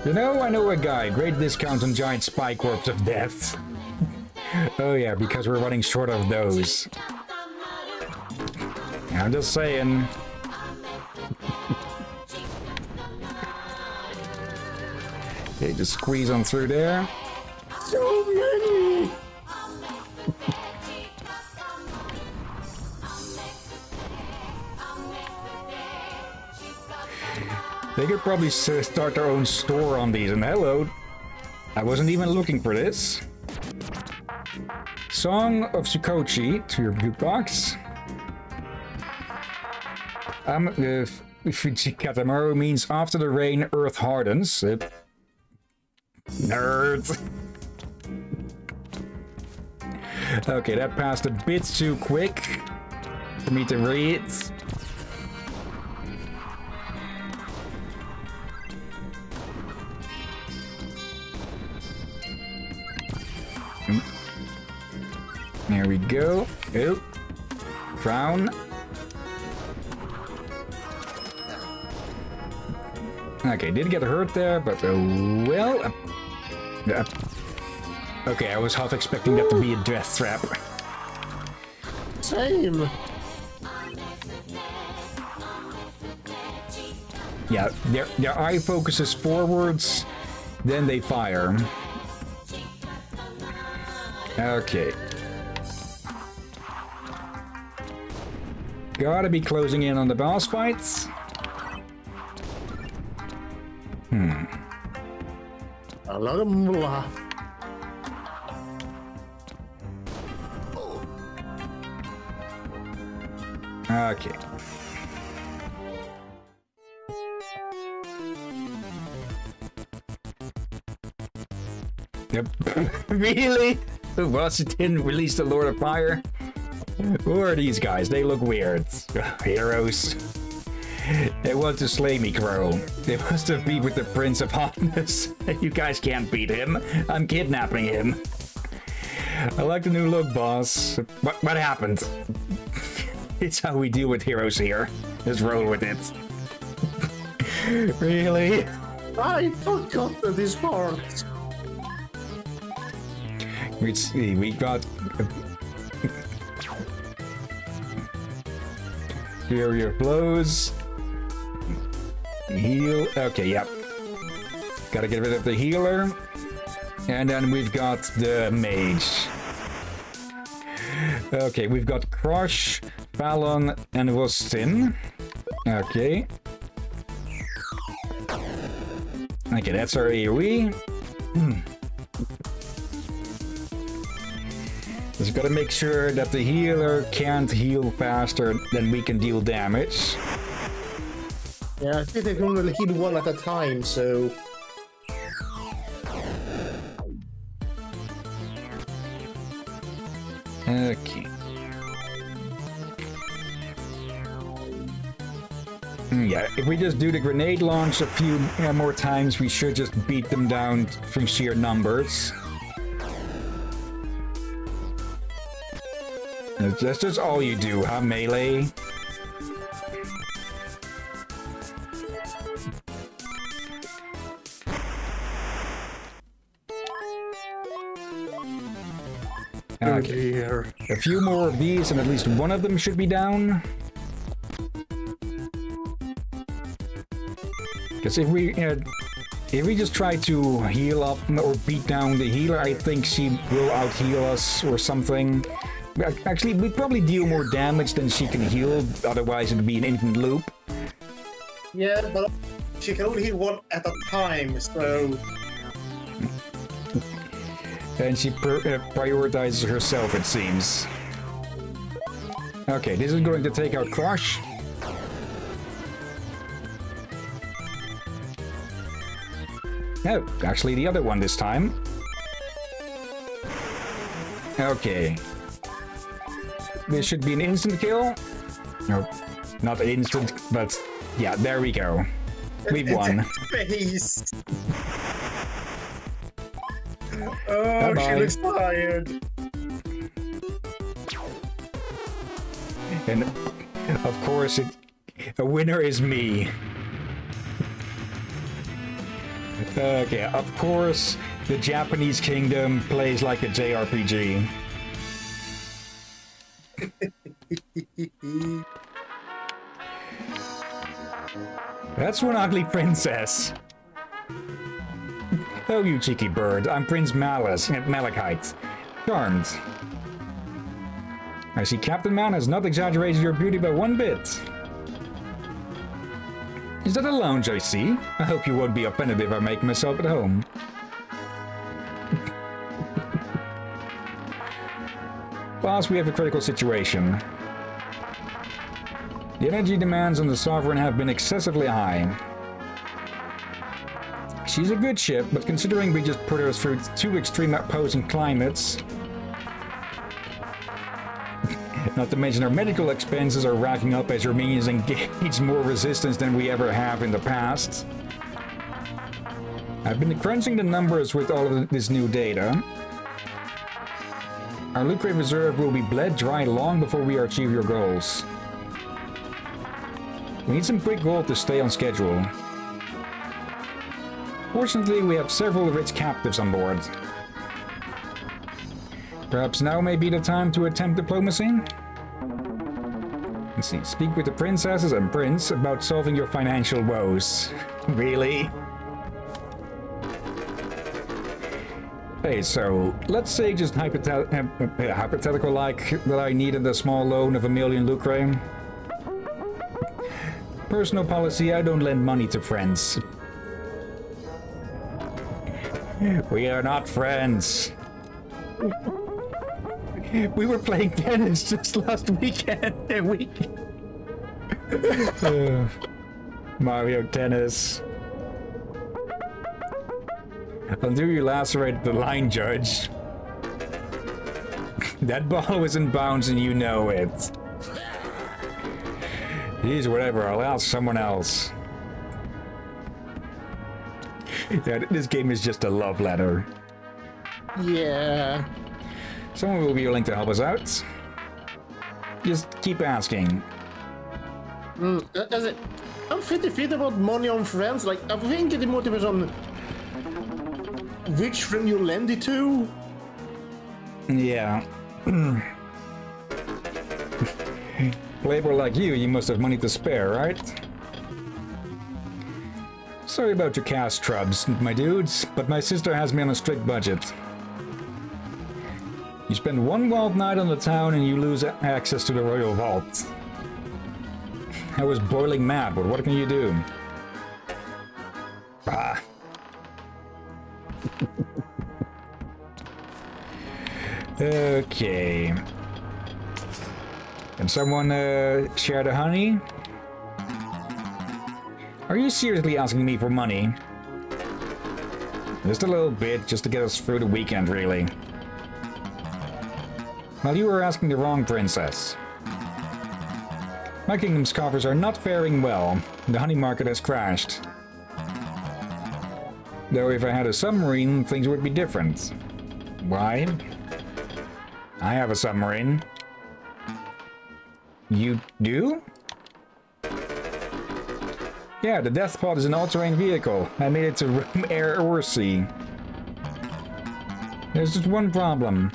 S1: You know, I know a guy. Great discounts on giant spike corpse of death. Oh yeah, because we're running short of those. I'm just saying. okay, just squeeze on through there.
S2: So many!
S1: They could probably start their own store on these. And hello, I wasn't even looking for this. Song of Sukochi to your jukebox. Um, uh, Fujikatamaru means after the rain, earth hardens. Uh, nerd. [LAUGHS] okay, that passed a bit too quick for me to read. There we go. Oh. Crown. Okay, did get hurt there, but uh, well. uh, uh, okay, I was half expecting that to be a death trap.
S2: Same.
S1: Yeah, their their eye focuses forwards, then they fire. Okay. Gotta be closing in on the boss fights. Hmm.
S2: A lot of blah.
S1: Okay. Yep. [LAUGHS] really? Washington released the Lord of Fire? Who are these guys? They look weird. Heroes. They want to slay me, Crow. They must have beat with the Prince of Hotness. [LAUGHS] you guys can't beat him. I'm kidnapping him. I like the new look, boss. What, what happened? [LAUGHS] it's how we deal with heroes here. Just roll with it. [LAUGHS] really?
S2: I forgot that this works.
S1: We see, we got. Barrier blows. Heal. Okay, yep. Gotta get rid of the healer. And then we've got the mage. Okay, we've got Crush, Fallon, and Wustin. Okay. Okay, that's our AoE. Hmm. Just gotta make sure that the healer can't heal faster than we can deal damage.
S2: Yeah, I think they can only heal one at a time, so.
S1: Okay. Mm, Yeah, if we just do the grenade launch a few uh, more times, we should just beat them down from sheer numbers. That's just all you do, huh, melee? Okay. A few more of these, and at least one of them should be down. Because if we uh, if we just try to heal up or beat down the healer, I think she will out heal us or something. Ac- Actually, we probably deal more damage than she can heal. Otherwise, it'd be an infinite loop.
S2: Yeah, but she can only heal one at a time, so. [LAUGHS]
S1: And she pr- uh, prioritizes herself, it seems. Okay, this is going to take out Crush. No, actually the other one this time. Okay. This should be an instant kill. No, not instant, but yeah, there we go. We've won. [LAUGHS]
S2: Face. Oh,
S1: Bye-bye.
S2: she looks tired.
S1: And of course, it, a winner is me. Okay, of course, the Japanese kingdom plays like a JRPG. [LAUGHS] That's one ugly princess. Oh, you cheeky bird. I'm Prince Malus, Malachite. Charmed. I see Captain Man has not exaggerated your beauty by one bit. Is that a lounge I see? I hope you won't be offended if I make myself at home. Boss, we have a critical situation. The energy demands on the Sovereign have been excessively high. She's a good ship, but considering we just put her through two extreme opposing climates, [LAUGHS] not to mention our medical expenses are racking up as Romanians engage more resistance than we ever have in the past. I've been crunching the numbers with all of this new data. Our Lucre reserve will be bled dry long before we achieve your goals. We need some quick gold to stay on schedule. Fortunately, we have several rich captives on board. Perhaps now may be the time to attempt diplomacy? Let's see. Speak with the princesses and prince about solving your financial woes. [LAUGHS] really? Hey, so let's say just hypothet- uh, hypothetical like that I needed a small loan of a million lucre. Personal policy, I don't lend money to friends. We are not friends. We were playing tennis just last weekend. A week. Uh, Mario Tennis. Until you lacerate the line judge. that ball was in bounds and you know it. Geez, whatever, I'll ask someone else. Yeah, this game is just a love letter.
S2: Yeah.
S1: Someone will be willing to help us out. Just keep asking.
S2: Uh, As it, I'm 50 feet about money on friends. Like, I think the motivation which friend you lend it to.
S1: Yeah. [CLEARS THROAT] Labor like you, you must have money to spare, right? Sorry about your cast trubs, my dudes, but my sister has me on a strict budget. You spend one wild night on the town and you lose access to the royal vault. I was boiling mad, but what can you do? Ah. Okay. Can someone uh, share the honey? Are you seriously asking me for money? Just a little bit, just to get us through the weekend, really. Well, you were asking the wrong princess. My kingdom's coffers are not faring well. The honey market has crashed. Though if I had a submarine, things would be different. Why? I have a submarine. You do? Yeah, the Death Pod is an all-terrain vehicle. I made it to room, [LAUGHS] air, or sea. There's just one problem.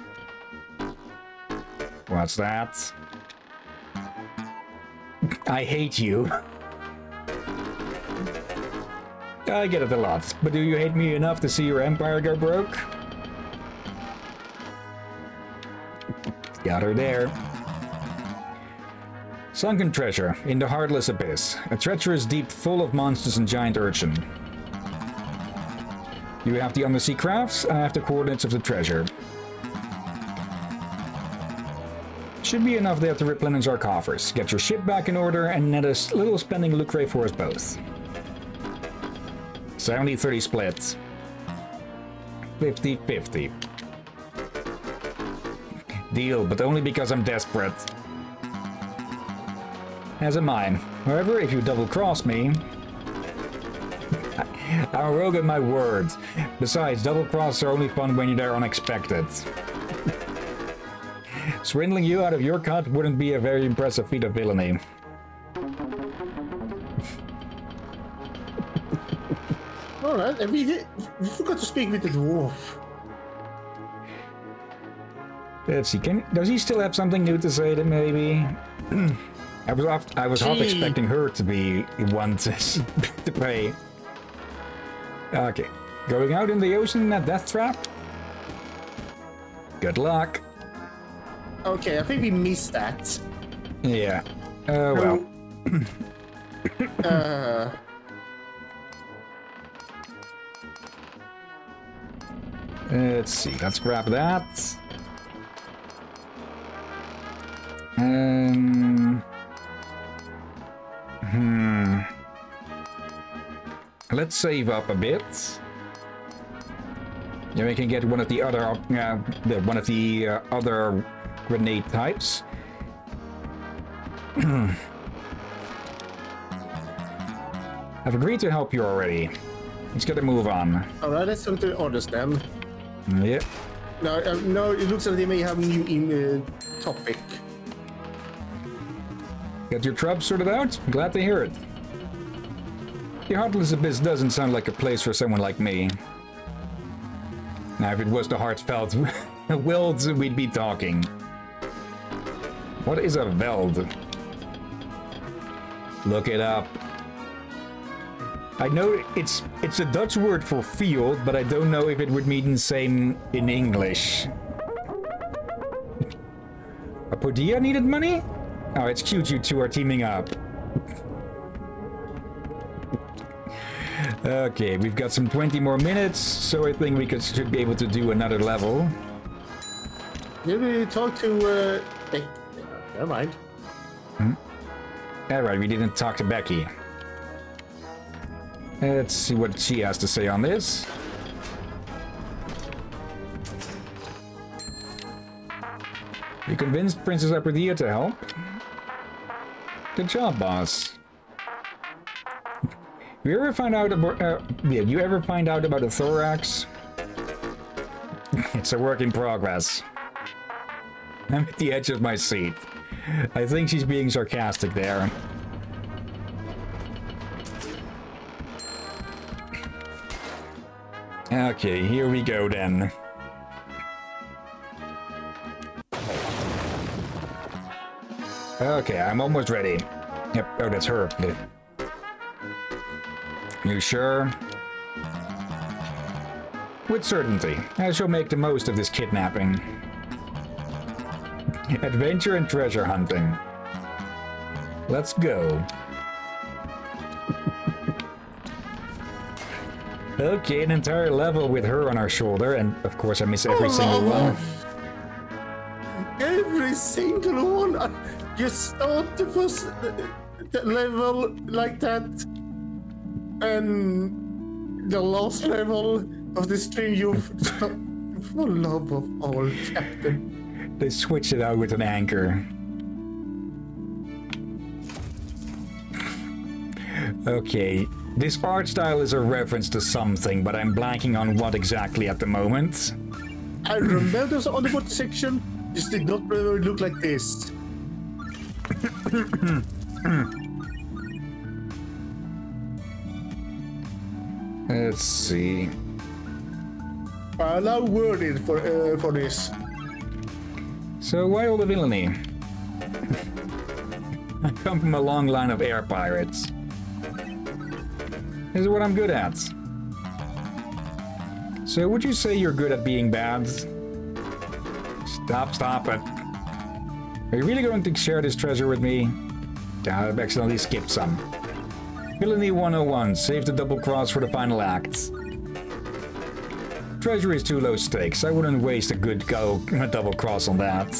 S1: What's that? [LAUGHS] I hate you. [LAUGHS] I get it a lot, but do you hate me enough to see your empire go broke? Got her there. Sunken treasure in the heartless abyss. A treacherous deep full of monsters and giant urchin. You have the undersea crafts, I have the coordinates of the treasure. Should be enough there to replenish our coffers, get your ship back in order, and net a little spending lucre for us both. 70-30 split. 50-50. Deal, but only because I'm desperate. As am I. However, if you double-cross me... I'm rogue at my words. Besides, double-crosses are only fun when they're unexpected. Swindling you out of your cut wouldn't be a very impressive feat of villainy.
S2: All right, and we, did, we forgot to speak with the dwarf.
S1: Let's see. Can does he still have something new to say? That maybe. [CLEARS THROAT] I was off. I was half expecting her to be one [LAUGHS] to, to pay. Okay, going out in the ocean in that death trap. Good luck.
S2: Okay, I think we missed that.
S1: Yeah. Uh, well. [COUGHS]
S2: Uh,
S1: Let's see. Let's grab that. Um. Hmm. Let's save up a bit. Yeah, we can get one of the other, uh, the, one of the uh, other grenade types. [CLEARS THROAT] I've agreed to help you already. Let's get a move on.
S2: all right, let's to orders then.
S1: Yep.
S2: No, uh, no, it looks like they may have a new in, uh, topic.
S1: Got your trub sorted out? Glad to hear it. The Heartless Abyss doesn't sound like a place for someone like me. Now, if it was the heartfelt [LAUGHS] Wilds, we'd be talking. What is a Veld? Look it up. I know it's it's a Dutch word for field, but I don't know if it would mean the same in English. [LAUGHS] A Podia needed money? Oh, it's cute you two are teaming up. okay, we've got some 20 more minutes, so I think we could, should be able to do another level.
S2: We talk to? Uh, hey, never mind.
S1: Alright, we didn't talk to Becky. Let's see what she has to say on this. You convinced Princess Apridia to help? Good job, boss. You ever find out about? Uh, yeah, you ever find out about a thorax? [LAUGHS] it's a work in progress. I'm at the edge of my seat. I think she's being sarcastic there. Okay, here we go then. Okay, I'm almost ready. Yep, oh, that's her. You sure? With certainty, I shall make the most of this kidnapping. Adventure and treasure hunting. Let's go. okay, an entire level with her on our shoulder, and of course I miss every single one.
S2: Every single one. Uh, You start the first uh, the level like that, and the last level of the stream you've [LAUGHS] stopped. For love of all, Captain.
S1: They switched it out with an anchor. Okay, this art style is a reference to something, but I'm blanking on what exactly at the moment.
S2: I remember the underwater section. This did not really look like this.
S1: Let's see.
S2: I'm now worried for uh, for this.
S1: So why all the villainy? [LAUGHS] I come from a long line of air pirates. This is what I'm good at. So would you say you're good at being bad? Stop, stop it. Are you really going to share this treasure with me? I've accidentally skipped some. Villainy 101, save the double cross for the final act. Treasure is too low stakes. I wouldn't waste a good go double cross on that.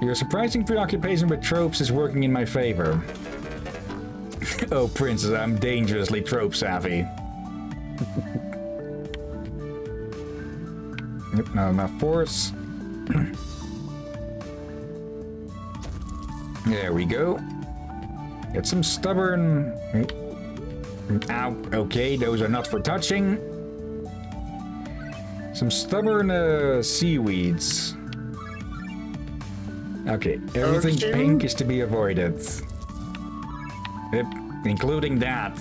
S1: Your surprising preoccupation with tropes is working in my favor. [LAUGHS] oh, princess, I'm dangerously trope savvy. Yep, [LAUGHS] not enough force. [CLEARS THROAT] there we go. Get some stubborn... Ow, okay, those are not for touching. Some stubborn uh, seaweeds. Okay, everything
S2: Okay.
S1: pink is to be avoided. Yep, including that.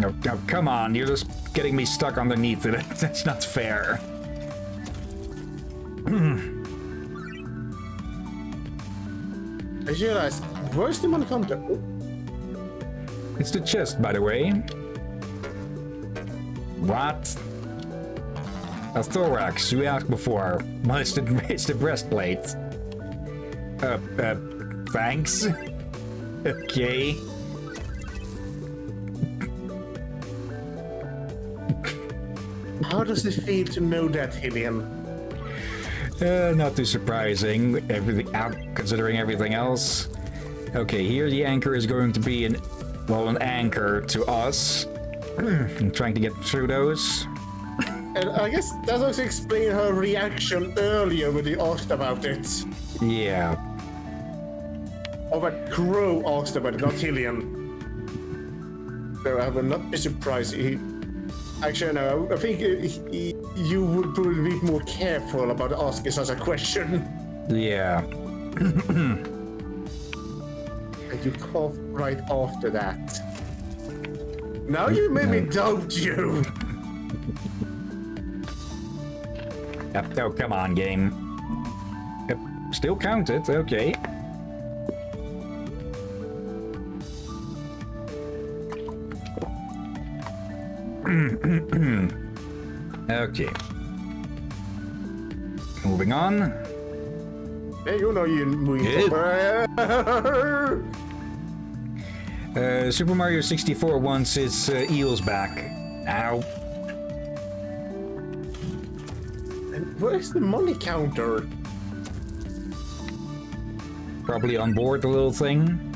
S1: No, no, come on, you're just getting me stuck underneath it. [LAUGHS] That's not fair.
S2: I where's the? Oh,
S1: It's the chest, by the way. What? A thorax, we asked before. Well, it's the, [LAUGHS] it's the breastplate. Uh, uh, thanks? [LAUGHS] okay.
S2: How does it feel to know that, Hillyan?
S1: Uh, not too surprising, everything out considering everything else. Okay, here the anchor is going to be an, well, an anchor to us. [CLEARS THROAT] I'm trying to get through those.
S2: And I guess that also explain her reaction earlier when you asked about it.
S1: Yeah,
S2: Or when Crow asked about it, not Hillyan. So I will not be surprised. Actually, no, I think you would probably be more careful about asking such a question.
S1: yeah. [CLEARS THROAT]
S2: And you cough right after that. Now mm-hmm. you made me doubt you.
S1: Yep. Oh, come on, game. Yep. Still counted. Okay. [CLEARS THROAT] okay. Moving on.
S2: Hey, you know you're moving. [LAUGHS]
S1: Uh, Super Mario 64 wants its uh, eels back. Ow.
S2: And where's the money counter?
S1: Probably on board the little thing.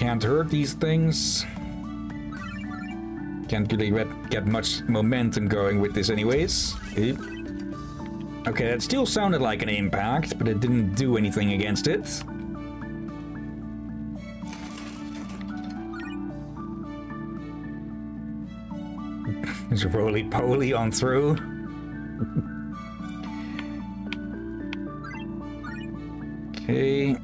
S1: Can't hurt these things. Can't really get, much momentum going with this anyways. Okay, that still sounded like an impact, but it didn't do anything against it. it. [LAUGHS] Is roly poly on through. [LAUGHS] okay.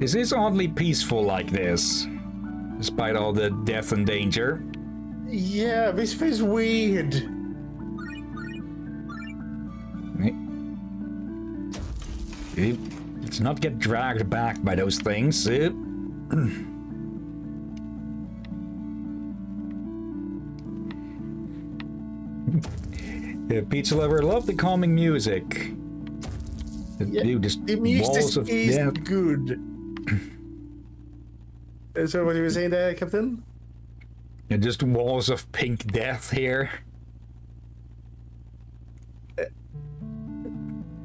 S1: Is this oddly peaceful like this? Despite all the death and danger?
S2: Yeah, this feels weird.
S1: Let's not get dragged back by those things. Yeah, [CLEARS THROAT] pizza lover, love the calming music.
S2: Yeah,
S1: Dude, just
S2: The
S1: walls
S2: music
S1: of
S2: is
S1: death.
S2: good. [CLEARS THROAT] Uh, so what you were saying there, Captain?
S1: Yeah, just walls of pink death here.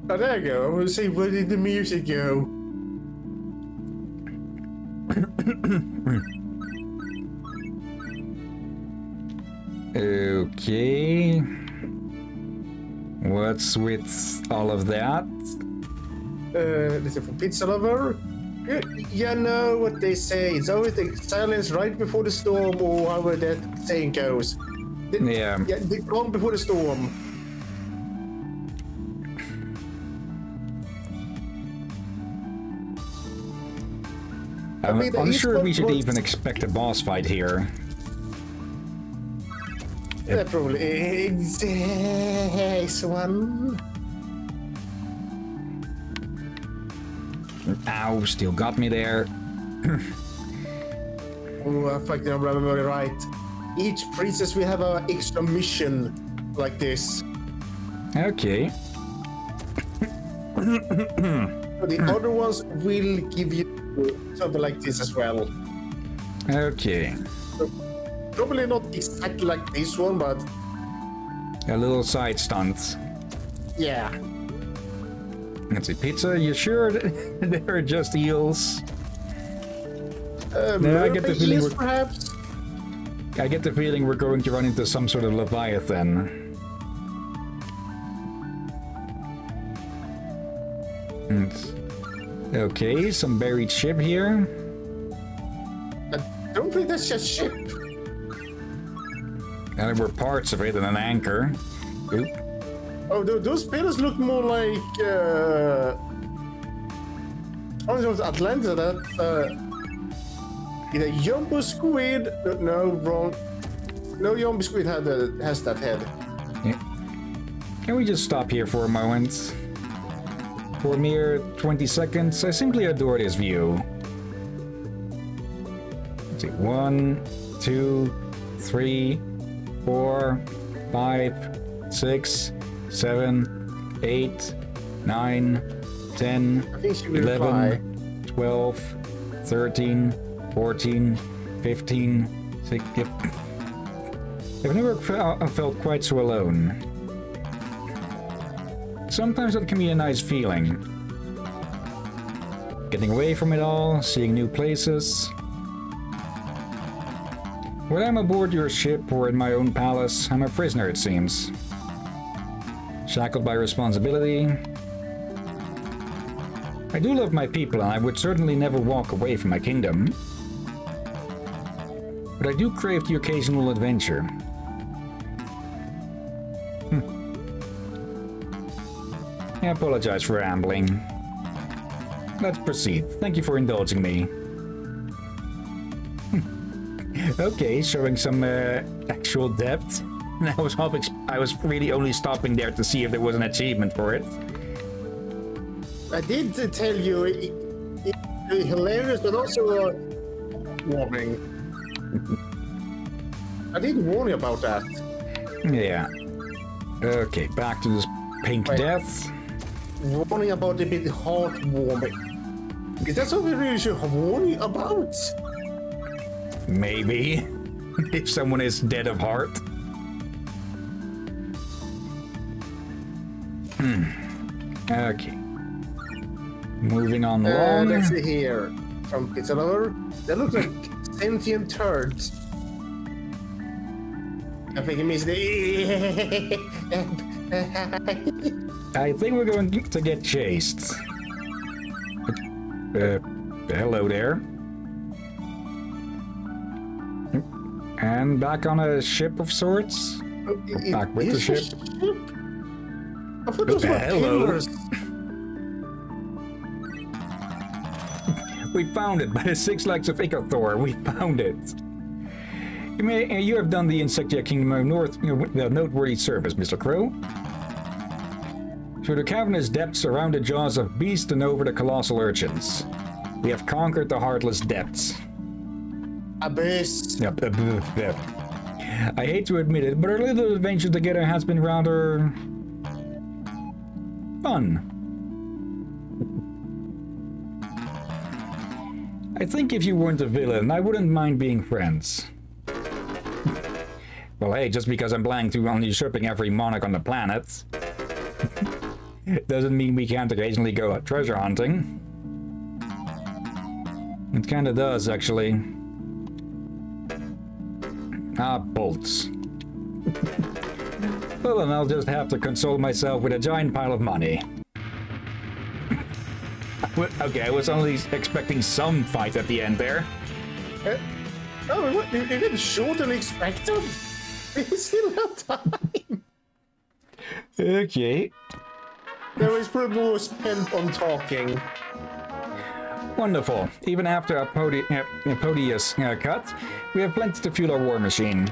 S2: Oh, there you go. I was saying, where did the music go? [COUGHS]
S1: Okay. What's with all of that?
S2: Uh, this is for Pizza Lover. You, you know what they say. It's always the silence right before the storm, or however that saying goes. The,
S1: Yeah.
S2: yeah, the calm before the storm.
S1: I'm
S2: mean, the
S1: unsure we should even expect a boss fight here.
S2: That probably is one.
S1: Ow, still got me there. [CLEARS THROAT]
S2: Oh, I fucking remember right. Each princess will have an extra mission like this.
S1: Okay. [COUGHS]
S2: The hmm. other ones will give you something like this as well.
S1: Okay.
S2: Probably not exactly like this one, but
S1: A little side stunt.
S2: yeah.
S1: Let's see, pizza, you sure [LAUGHS] they're just eels?
S2: Um,
S1: no, I get the feeling
S2: eels, perhaps.
S1: I get the feeling we're going to run into some sort of leviathan. Okay, some buried ship here.
S2: I don't think that's just ship.
S1: And there were parts of it and an anchor. Oop.
S2: Oh, tho- those pillars look more like. Uh... Oh, it was Atlanta. That. Uh... Either Jumbo Squid. No, wrong. No, Jumbo Squid had the, has that head.
S1: Can we just stop here for a moment? For mere 20 seconds, I simply adore this view. Let's see, one, two, three, four, five, six, seven, eight, nine, ten,
S2: I think she will reply.
S1: 11, 12, 13, 14, 15, 16. Yep. I've never fe- uh, uh, felt quite so alone. Sometimes that can be a nice feeling. Getting away from it all, seeing new places. When I'm aboard your ship or in my own palace, I'm a prisoner, it seems. Shackled by responsibility. I do love my people, and I would certainly never walk away from my kingdom. But I do crave the occasional adventure. I apologize for rambling. Let's proceed. Thank you for indulging me. [LAUGHS] okay, showing some uh, actual depth. [LAUGHS] I was hoping I was really only stopping there to see if there was an achievement for it.
S2: I did tell you it, it, it hilarious, but also uh, warning. [LAUGHS] I did warn you about that.
S1: Yeah. Okay, back to this pink
S2: Wait.
S1: death.
S2: Warning about a bit heartwarming. Is that something we really should warn you about?
S1: Maybe. [LAUGHS] if someone is dead of heart. Hmm. Okay. Moving on
S2: Uh,
S1: along.
S2: let's see here. From Lover. They look like sentient turds. I think it means the. [LAUGHS]
S1: I think we're going to get chased. Uh, hello there. And back on a ship of sorts?
S2: Oh,
S1: Back with the ship.
S2: I thought those were
S1: Hello.
S2: pillars.
S1: We found it by the six legs of Icathor. We found it. You may uh, you have done the Insectia Kingdom of North a noteworthy service, Mr. Crow. Through the cavernous depths around the jaws of beasts and over the colossal urchins. We have conquered the heartless depths.
S2: Abyss.
S1: Uh, yep. I hate to admit it, but our little adventure together has been rather fun. I think if you weren't a villain, I wouldn't mind being friends. well, hey, just because I'm planning to on usurping every monarch on the planet, [LAUGHS] doesn't mean we can't occasionally go treasure hunting. It kinda does, actually. Ah, bolts. Well, then I'll just have to console myself with a giant pile of money. Okay, I was only expecting some fight at the end there.
S2: Uh, oh, what? You you did shorter than expected. We still have time.
S1: Okay.
S2: There is probably more spent on talking.
S1: Wonderful. Even after a, podi- uh, a podious uh, cut, we have plenty to fuel our war machine.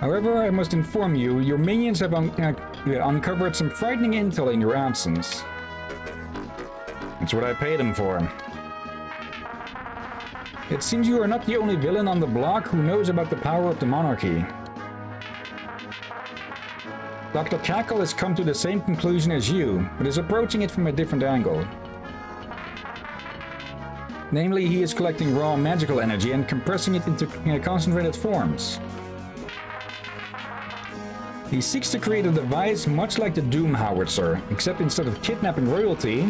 S1: However, I must inform you, your minions have un- uh, uncovered some frightening intel in your absence. That's what I paid them for. It seems you are not the only villain on the block who knows about the power of the monarchy. Dr. Cackle has come to the same conclusion as you, but is approaching it from a different angle. Namely, he is collecting raw magical energy and compressing it into uh, concentrated forms. He seeks to create a device much like the Doom Howitzer, except instead of kidnapping royalty,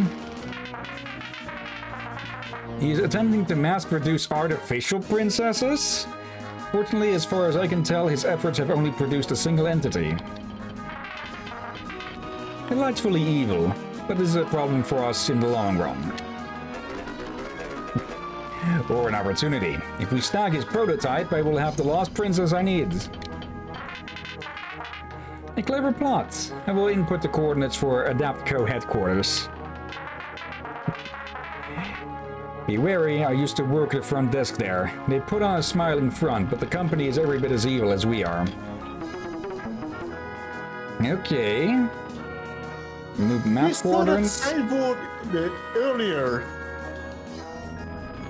S1: he is attempting to mass produce artificial princesses. Fortunately, as far as I can tell, his efforts have only produced a single entity. Delightfully evil, but this is a problem for us in the long run. [LAUGHS] or an opportunity. If we snag his prototype, I will have the lost princess I need. A clever plot. I will input the coordinates for Adaptco headquarters. Be wary, I used to work at the front desk there. They put on a smiling front, but the company is every bit as evil as we are. Okay. Move
S2: We
S1: map
S2: that
S1: coordinates.
S2: earlier.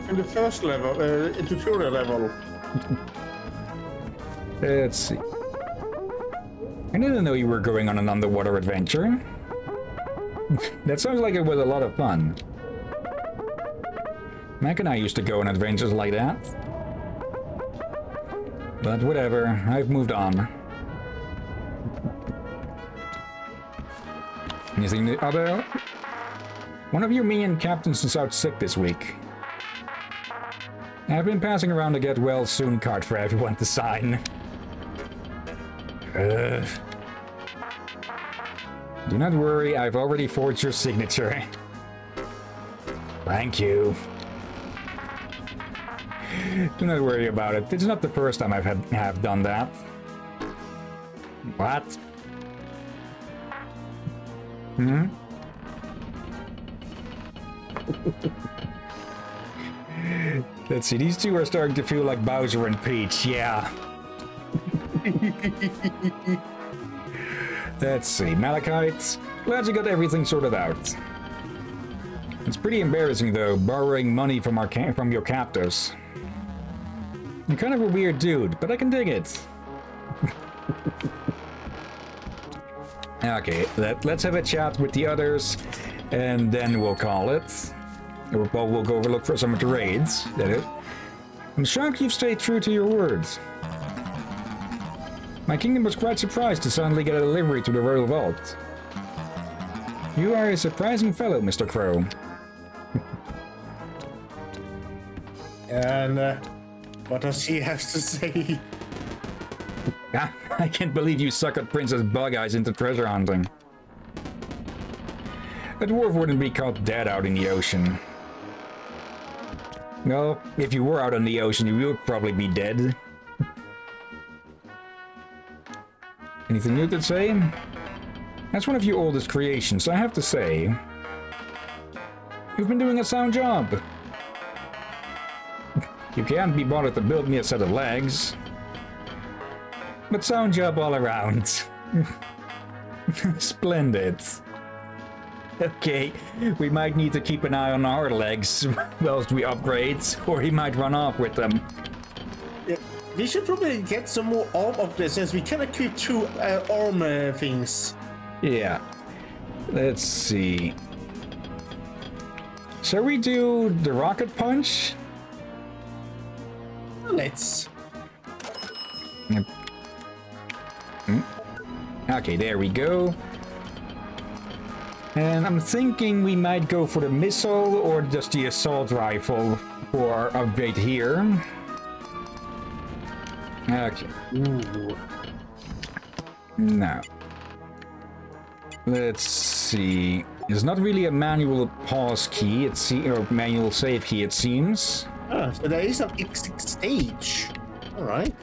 S2: In the first level, uh, in tutorial level.
S1: Let's see. I didn't know you were going on an underwater adventure. [LAUGHS] that sounds like it was a lot of fun. Mac and I used to go on adventures like that. But whatever, I've moved on. Anything other? One of your minion captains is out sick this week. I've been passing around a get well soon card for everyone to sign. Ugh. Do not worry, I've already forged your signature. Thank you. Do not worry about it. It's not the first time I've had, have done that. What? Hmm? [LAUGHS] Let's see, these two are starting to feel like Bowser and Peach, yeah. [LAUGHS] Let's see, Malachite. Glad you got everything sorted out. It's pretty embarrassing, though, borrowing money from our from your captors. You're kind of a weird dude, but I can dig it. [LAUGHS] okay, let, let's have a chat with the others, and then we'll call it. Well, we'll go over look for some of the raids. That it. I'm shocked you've stayed true to your words. My kingdom was quite surprised to suddenly get a delivery to the Royal Vault. You are a surprising fellow, Mr. Crow. [LAUGHS]
S2: And uh, what does he have to say?
S1: Ah, [LAUGHS] I can't believe you suck at Princess Bug Eyes into treasure hunting. A dwarf wouldn't be caught dead out in the ocean. Well, if you were out on the ocean, you would probably be dead. Anything new to say? That's one of your oldest creations, I have to say. You've been doing a sound job. You can't be bothered to build me a set of legs. But sound job all around. [LAUGHS] Splendid. Okay, we might need to keep an eye on our legs [LAUGHS] whilst we upgrade, or he might run off with them.
S2: We should probably get some more arm upgrades since we can equip two uh, arm uh, things.
S1: Yeah. Let's see. Shall we do the rocket punch?
S2: Let's.
S1: Yep. Hmm. Okay, there we go. And I'm thinking we might go for the missile or just the assault rifle for our upgrade here. Okay.
S2: Ooh.
S1: Now. Let's see. It's not really a manual pause key, it's se or manual save key, it seems.
S2: Ah, so there is an exit stage. All right.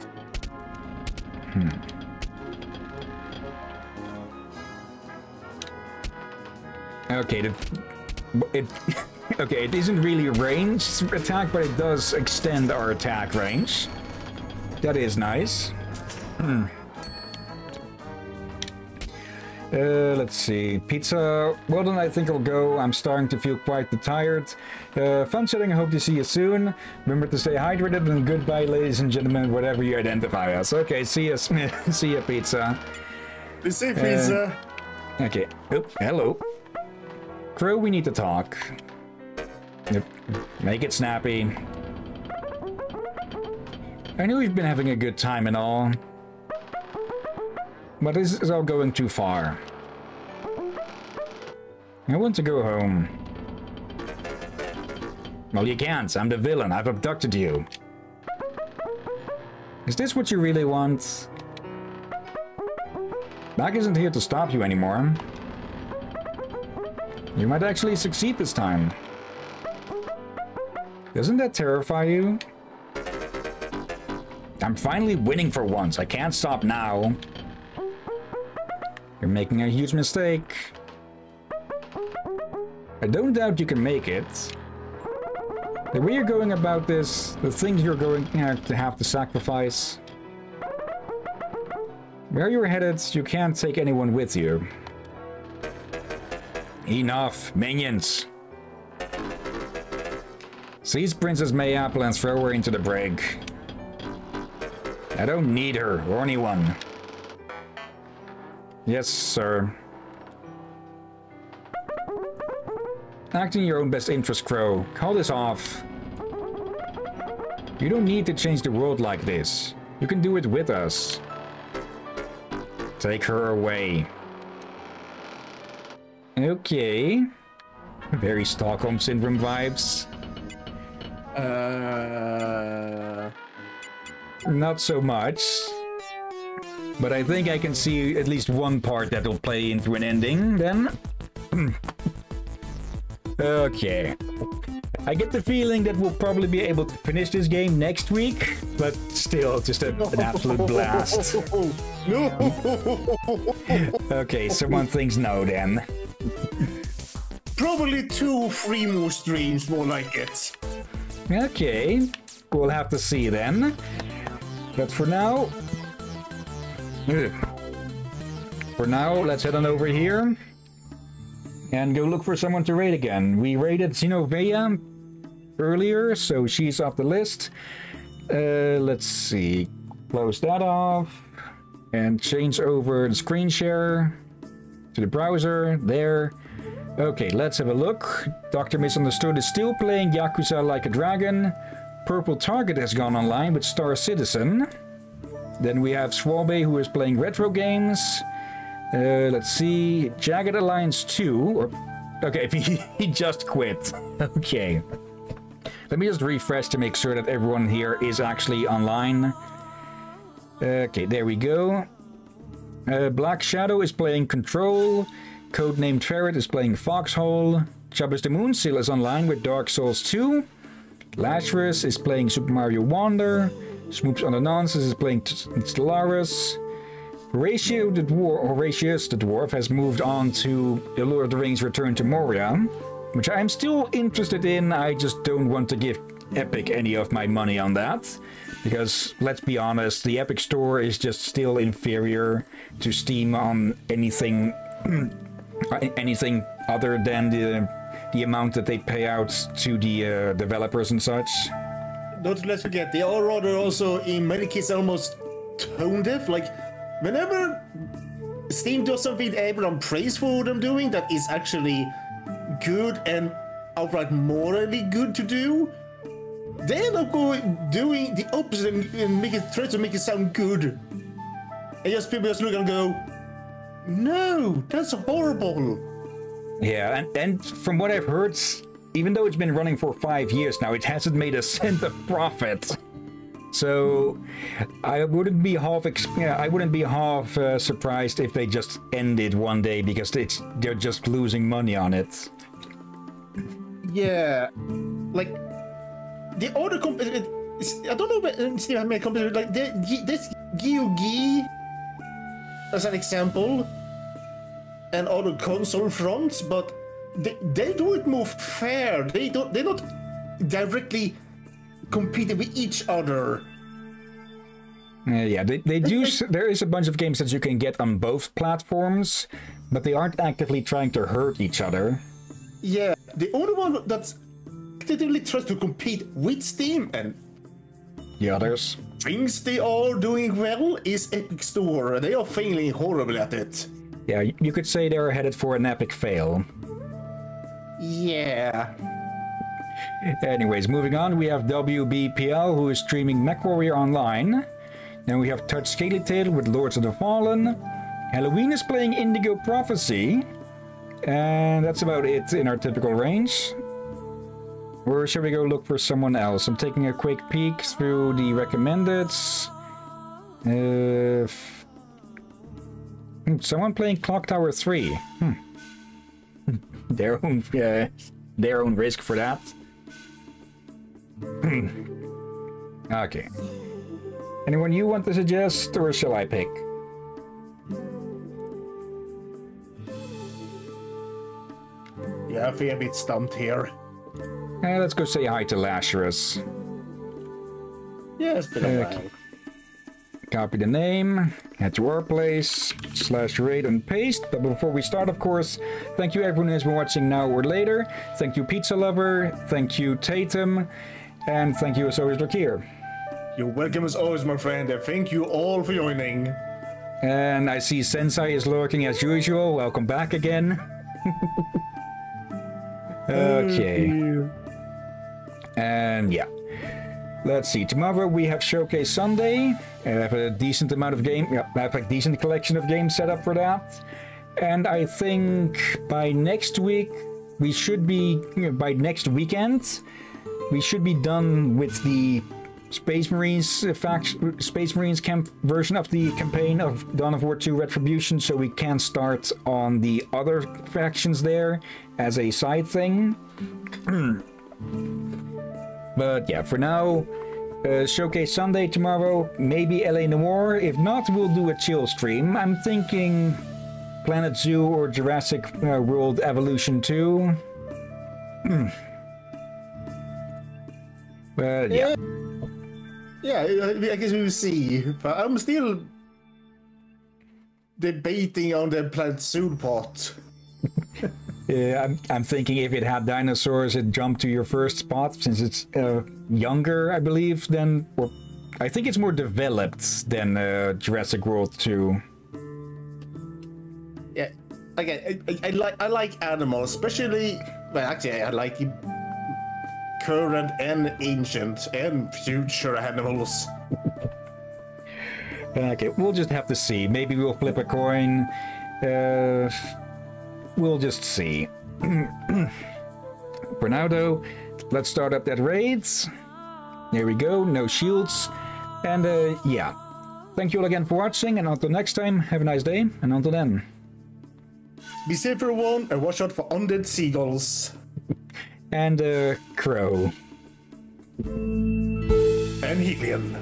S1: Okay, the, it, [LAUGHS] okay, it isn't really a ranged attack, but it does extend our attack range. That is nice. Hmm. Uh, let's see. Pizza. Well, then I think I'll go. I'm starting to feel quite tired. Uh, fun chatting. I hope to see you soon. Remember to stay hydrated and goodbye, ladies and gentlemen, whatever you identify as. Okay, see ya. [LAUGHS] see ya, pizza.
S2: Be safe, pizza.
S1: Okay. Oh, hello. Crow, we need to talk. Yep. Make it snappy. I know we've been having a good time and all. But this is all going too far. I want to go home. Well, you can't. I'm the villain. I've abducted you. Is this what you really want? Back isn't here to stop you anymore. You might actually succeed this time. Doesn't that terrify you? I'm finally winning for once. I can't stop now. You're making a huge mistake. I don't doubt you can make it. The way you're going about this, the things you're going to have to sacrifice. Where you're headed, you can't take anyone with you. Enough, minions. Seize Princess Mayapple and throw her into the brig. I don't need her or anyone. Yes, sir. Act in your own best interest, Crow. Call this off. You don't need to change the world like this. You can do it with us. Take her away. Okay. Very Stockholm Syndrome vibes.
S2: Uh,
S1: Not so much. But I think I can see at least one part that will play into an ending, then. Hmm. okay. I get the feeling that we'll probably be able to finish this game next week, but still, just a, an absolute blast.
S2: no. [LAUGHS]
S1: Okay, someone thinks no then.
S2: Probably two, three more streams, more like it.
S1: Okay, we'll have to see then. But for now... Ugh. For now, let's head on over here. And go look for someone to raid again. We raided Zinovea earlier, so she's off the list. Uh, let's see. Close that off. And change over the screen share to the browser. There. Okay, let's have a look. Dr. Misunderstood is still playing Yakuza Like a Dragon. Purple Target has gone online with Star Citizen. Then we have Swabe who is playing retro games. Uh, let's see. Jagged Alliance 2. Or, okay, [LAUGHS] he, just quit. [LAUGHS] Okay. Let me just refresh to make sure that everyone here is actually online. Okay, there we go. Uh, Black Shadow is playing Control. Codenamed Ferret is playing Foxhole. Chubbas the Moonseal is online with Dark Souls 2. Lazarus is playing Super Mario Wonder. Smoops on the Nonsense is playing Stellaris. Horatio the dwarf, Horatius the dwarf has moved on to The Lord of the Rings Return to Moria, which I'm still interested in. I just don't want to give Epic any of my money on that. Because let's be honest, the Epic Store is just still inferior to Steam on anything [CLEARS THROAT] anything other than the the amount that they pay out to the uh, developers and such.
S2: Don't let's forget, they are rather also, in many cases, almost tone deaf. Like, whenever Steam does something everyone praise for what I'm doing that is actually good and outright morally good to do, they end up going, doing the opposite and, and make it, try to make it sound good. And just people just look and go, no, that's horrible.
S1: Yeah, and, and from what I've heard, even though it's been running for five years now, it hasn't made a cent of profit. So I wouldn't be half I wouldn't be half uh, surprised if they just ended one day because it's they're just losing money on it.
S2: Yeah, like the other company. I don't know about Steve how many companies like the, Gi- this Gyugi as an example, and other console fronts, but they, they do it more fair. They don't. They're not directly competing with each other.
S1: Uh, yeah, they, they do. There is a bunch of games that you can get on both platforms, but they aren't actively trying to hurt each other.
S2: Yeah, the only one that's actively tries to compete with Steam and
S1: The others.
S2: things they are doing well is Epic Store. They are failing horribly at it.
S1: Yeah, you could say they're headed for an epic fail.
S2: Yeah.
S1: Anyways, moving on, we have WBPL who is streaming MechWarrior Online. Then we have Touch Scaly Tail with Lords of the Fallen. Halloween is playing Indigo Prophecy. And that's about it in our typical range. Or should we go look for someone else? I'm taking a quick peek through the recommendeds. Uh, someone playing Clock Tower 3. Hmm. [LAUGHS] their own, [LAUGHS] uh, their own risk for that. okay. Anyone you want to suggest, or shall I pick?
S2: Yeah, I feel a bit stumped here.
S1: Uh, let's go say hi to Lazarus.
S2: Yeah, it's been a
S1: Okay.
S2: while.
S1: Copy the name, head to our place, slash raid and paste. But before we start, of course, thank you everyone who's been watching now or later. Thank you, Pizza Lover. Thank you, Tatum. And thank you, as always, Drakir.
S2: You're welcome as always, my friend, and thank you all for joining.
S1: And I see Sensei is lurking as usual. Welcome back again. [LAUGHS] okay. And yeah. Let's see. Tomorrow we have Showcase Sunday. I have a decent amount of game. Yeah, I have a decent collection of games set up for that. And I think by next week we should be by next weekend we should be done with the Space Marines uh, faction, Space Marines camp version of the campaign of Dawn of War 2 Retribution, so we can start on the other factions there as a side thing. [CLEARS THROAT] but yeah, for now, uh, Showcase Sunday tomorrow, maybe L.A. Noire. If not, we'll do a chill stream. I'm thinking Planet Zoo or Jurassic uh, World Evolution 2. But yeah.
S2: Yeah, I guess we will see. But I'm still debating on the Planet Zoo part. [LAUGHS]
S1: Yeah, I'm, I'm thinking if it had dinosaurs, it jumped to your first spot since it's uh, younger, I believe, than. Or, I think it's more developed than uh, Jurassic World 2.
S2: Yeah, again, I, I, I like I like animals, especially. Well, actually, I like current and ancient and future animals.
S1: Okay, we'll just have to see. Maybe we'll flip a coin. Uh, we'll just see. [CLEARS THROAT] For now, though, let's start up that raids. There we go, no shields. And uh, yeah, thank you all again for watching, and until next time, have a nice day, and until then.
S2: Be safe, everyone, and watch out for undead seagulls. [LAUGHS]
S1: And uh, crow.
S2: And Helium.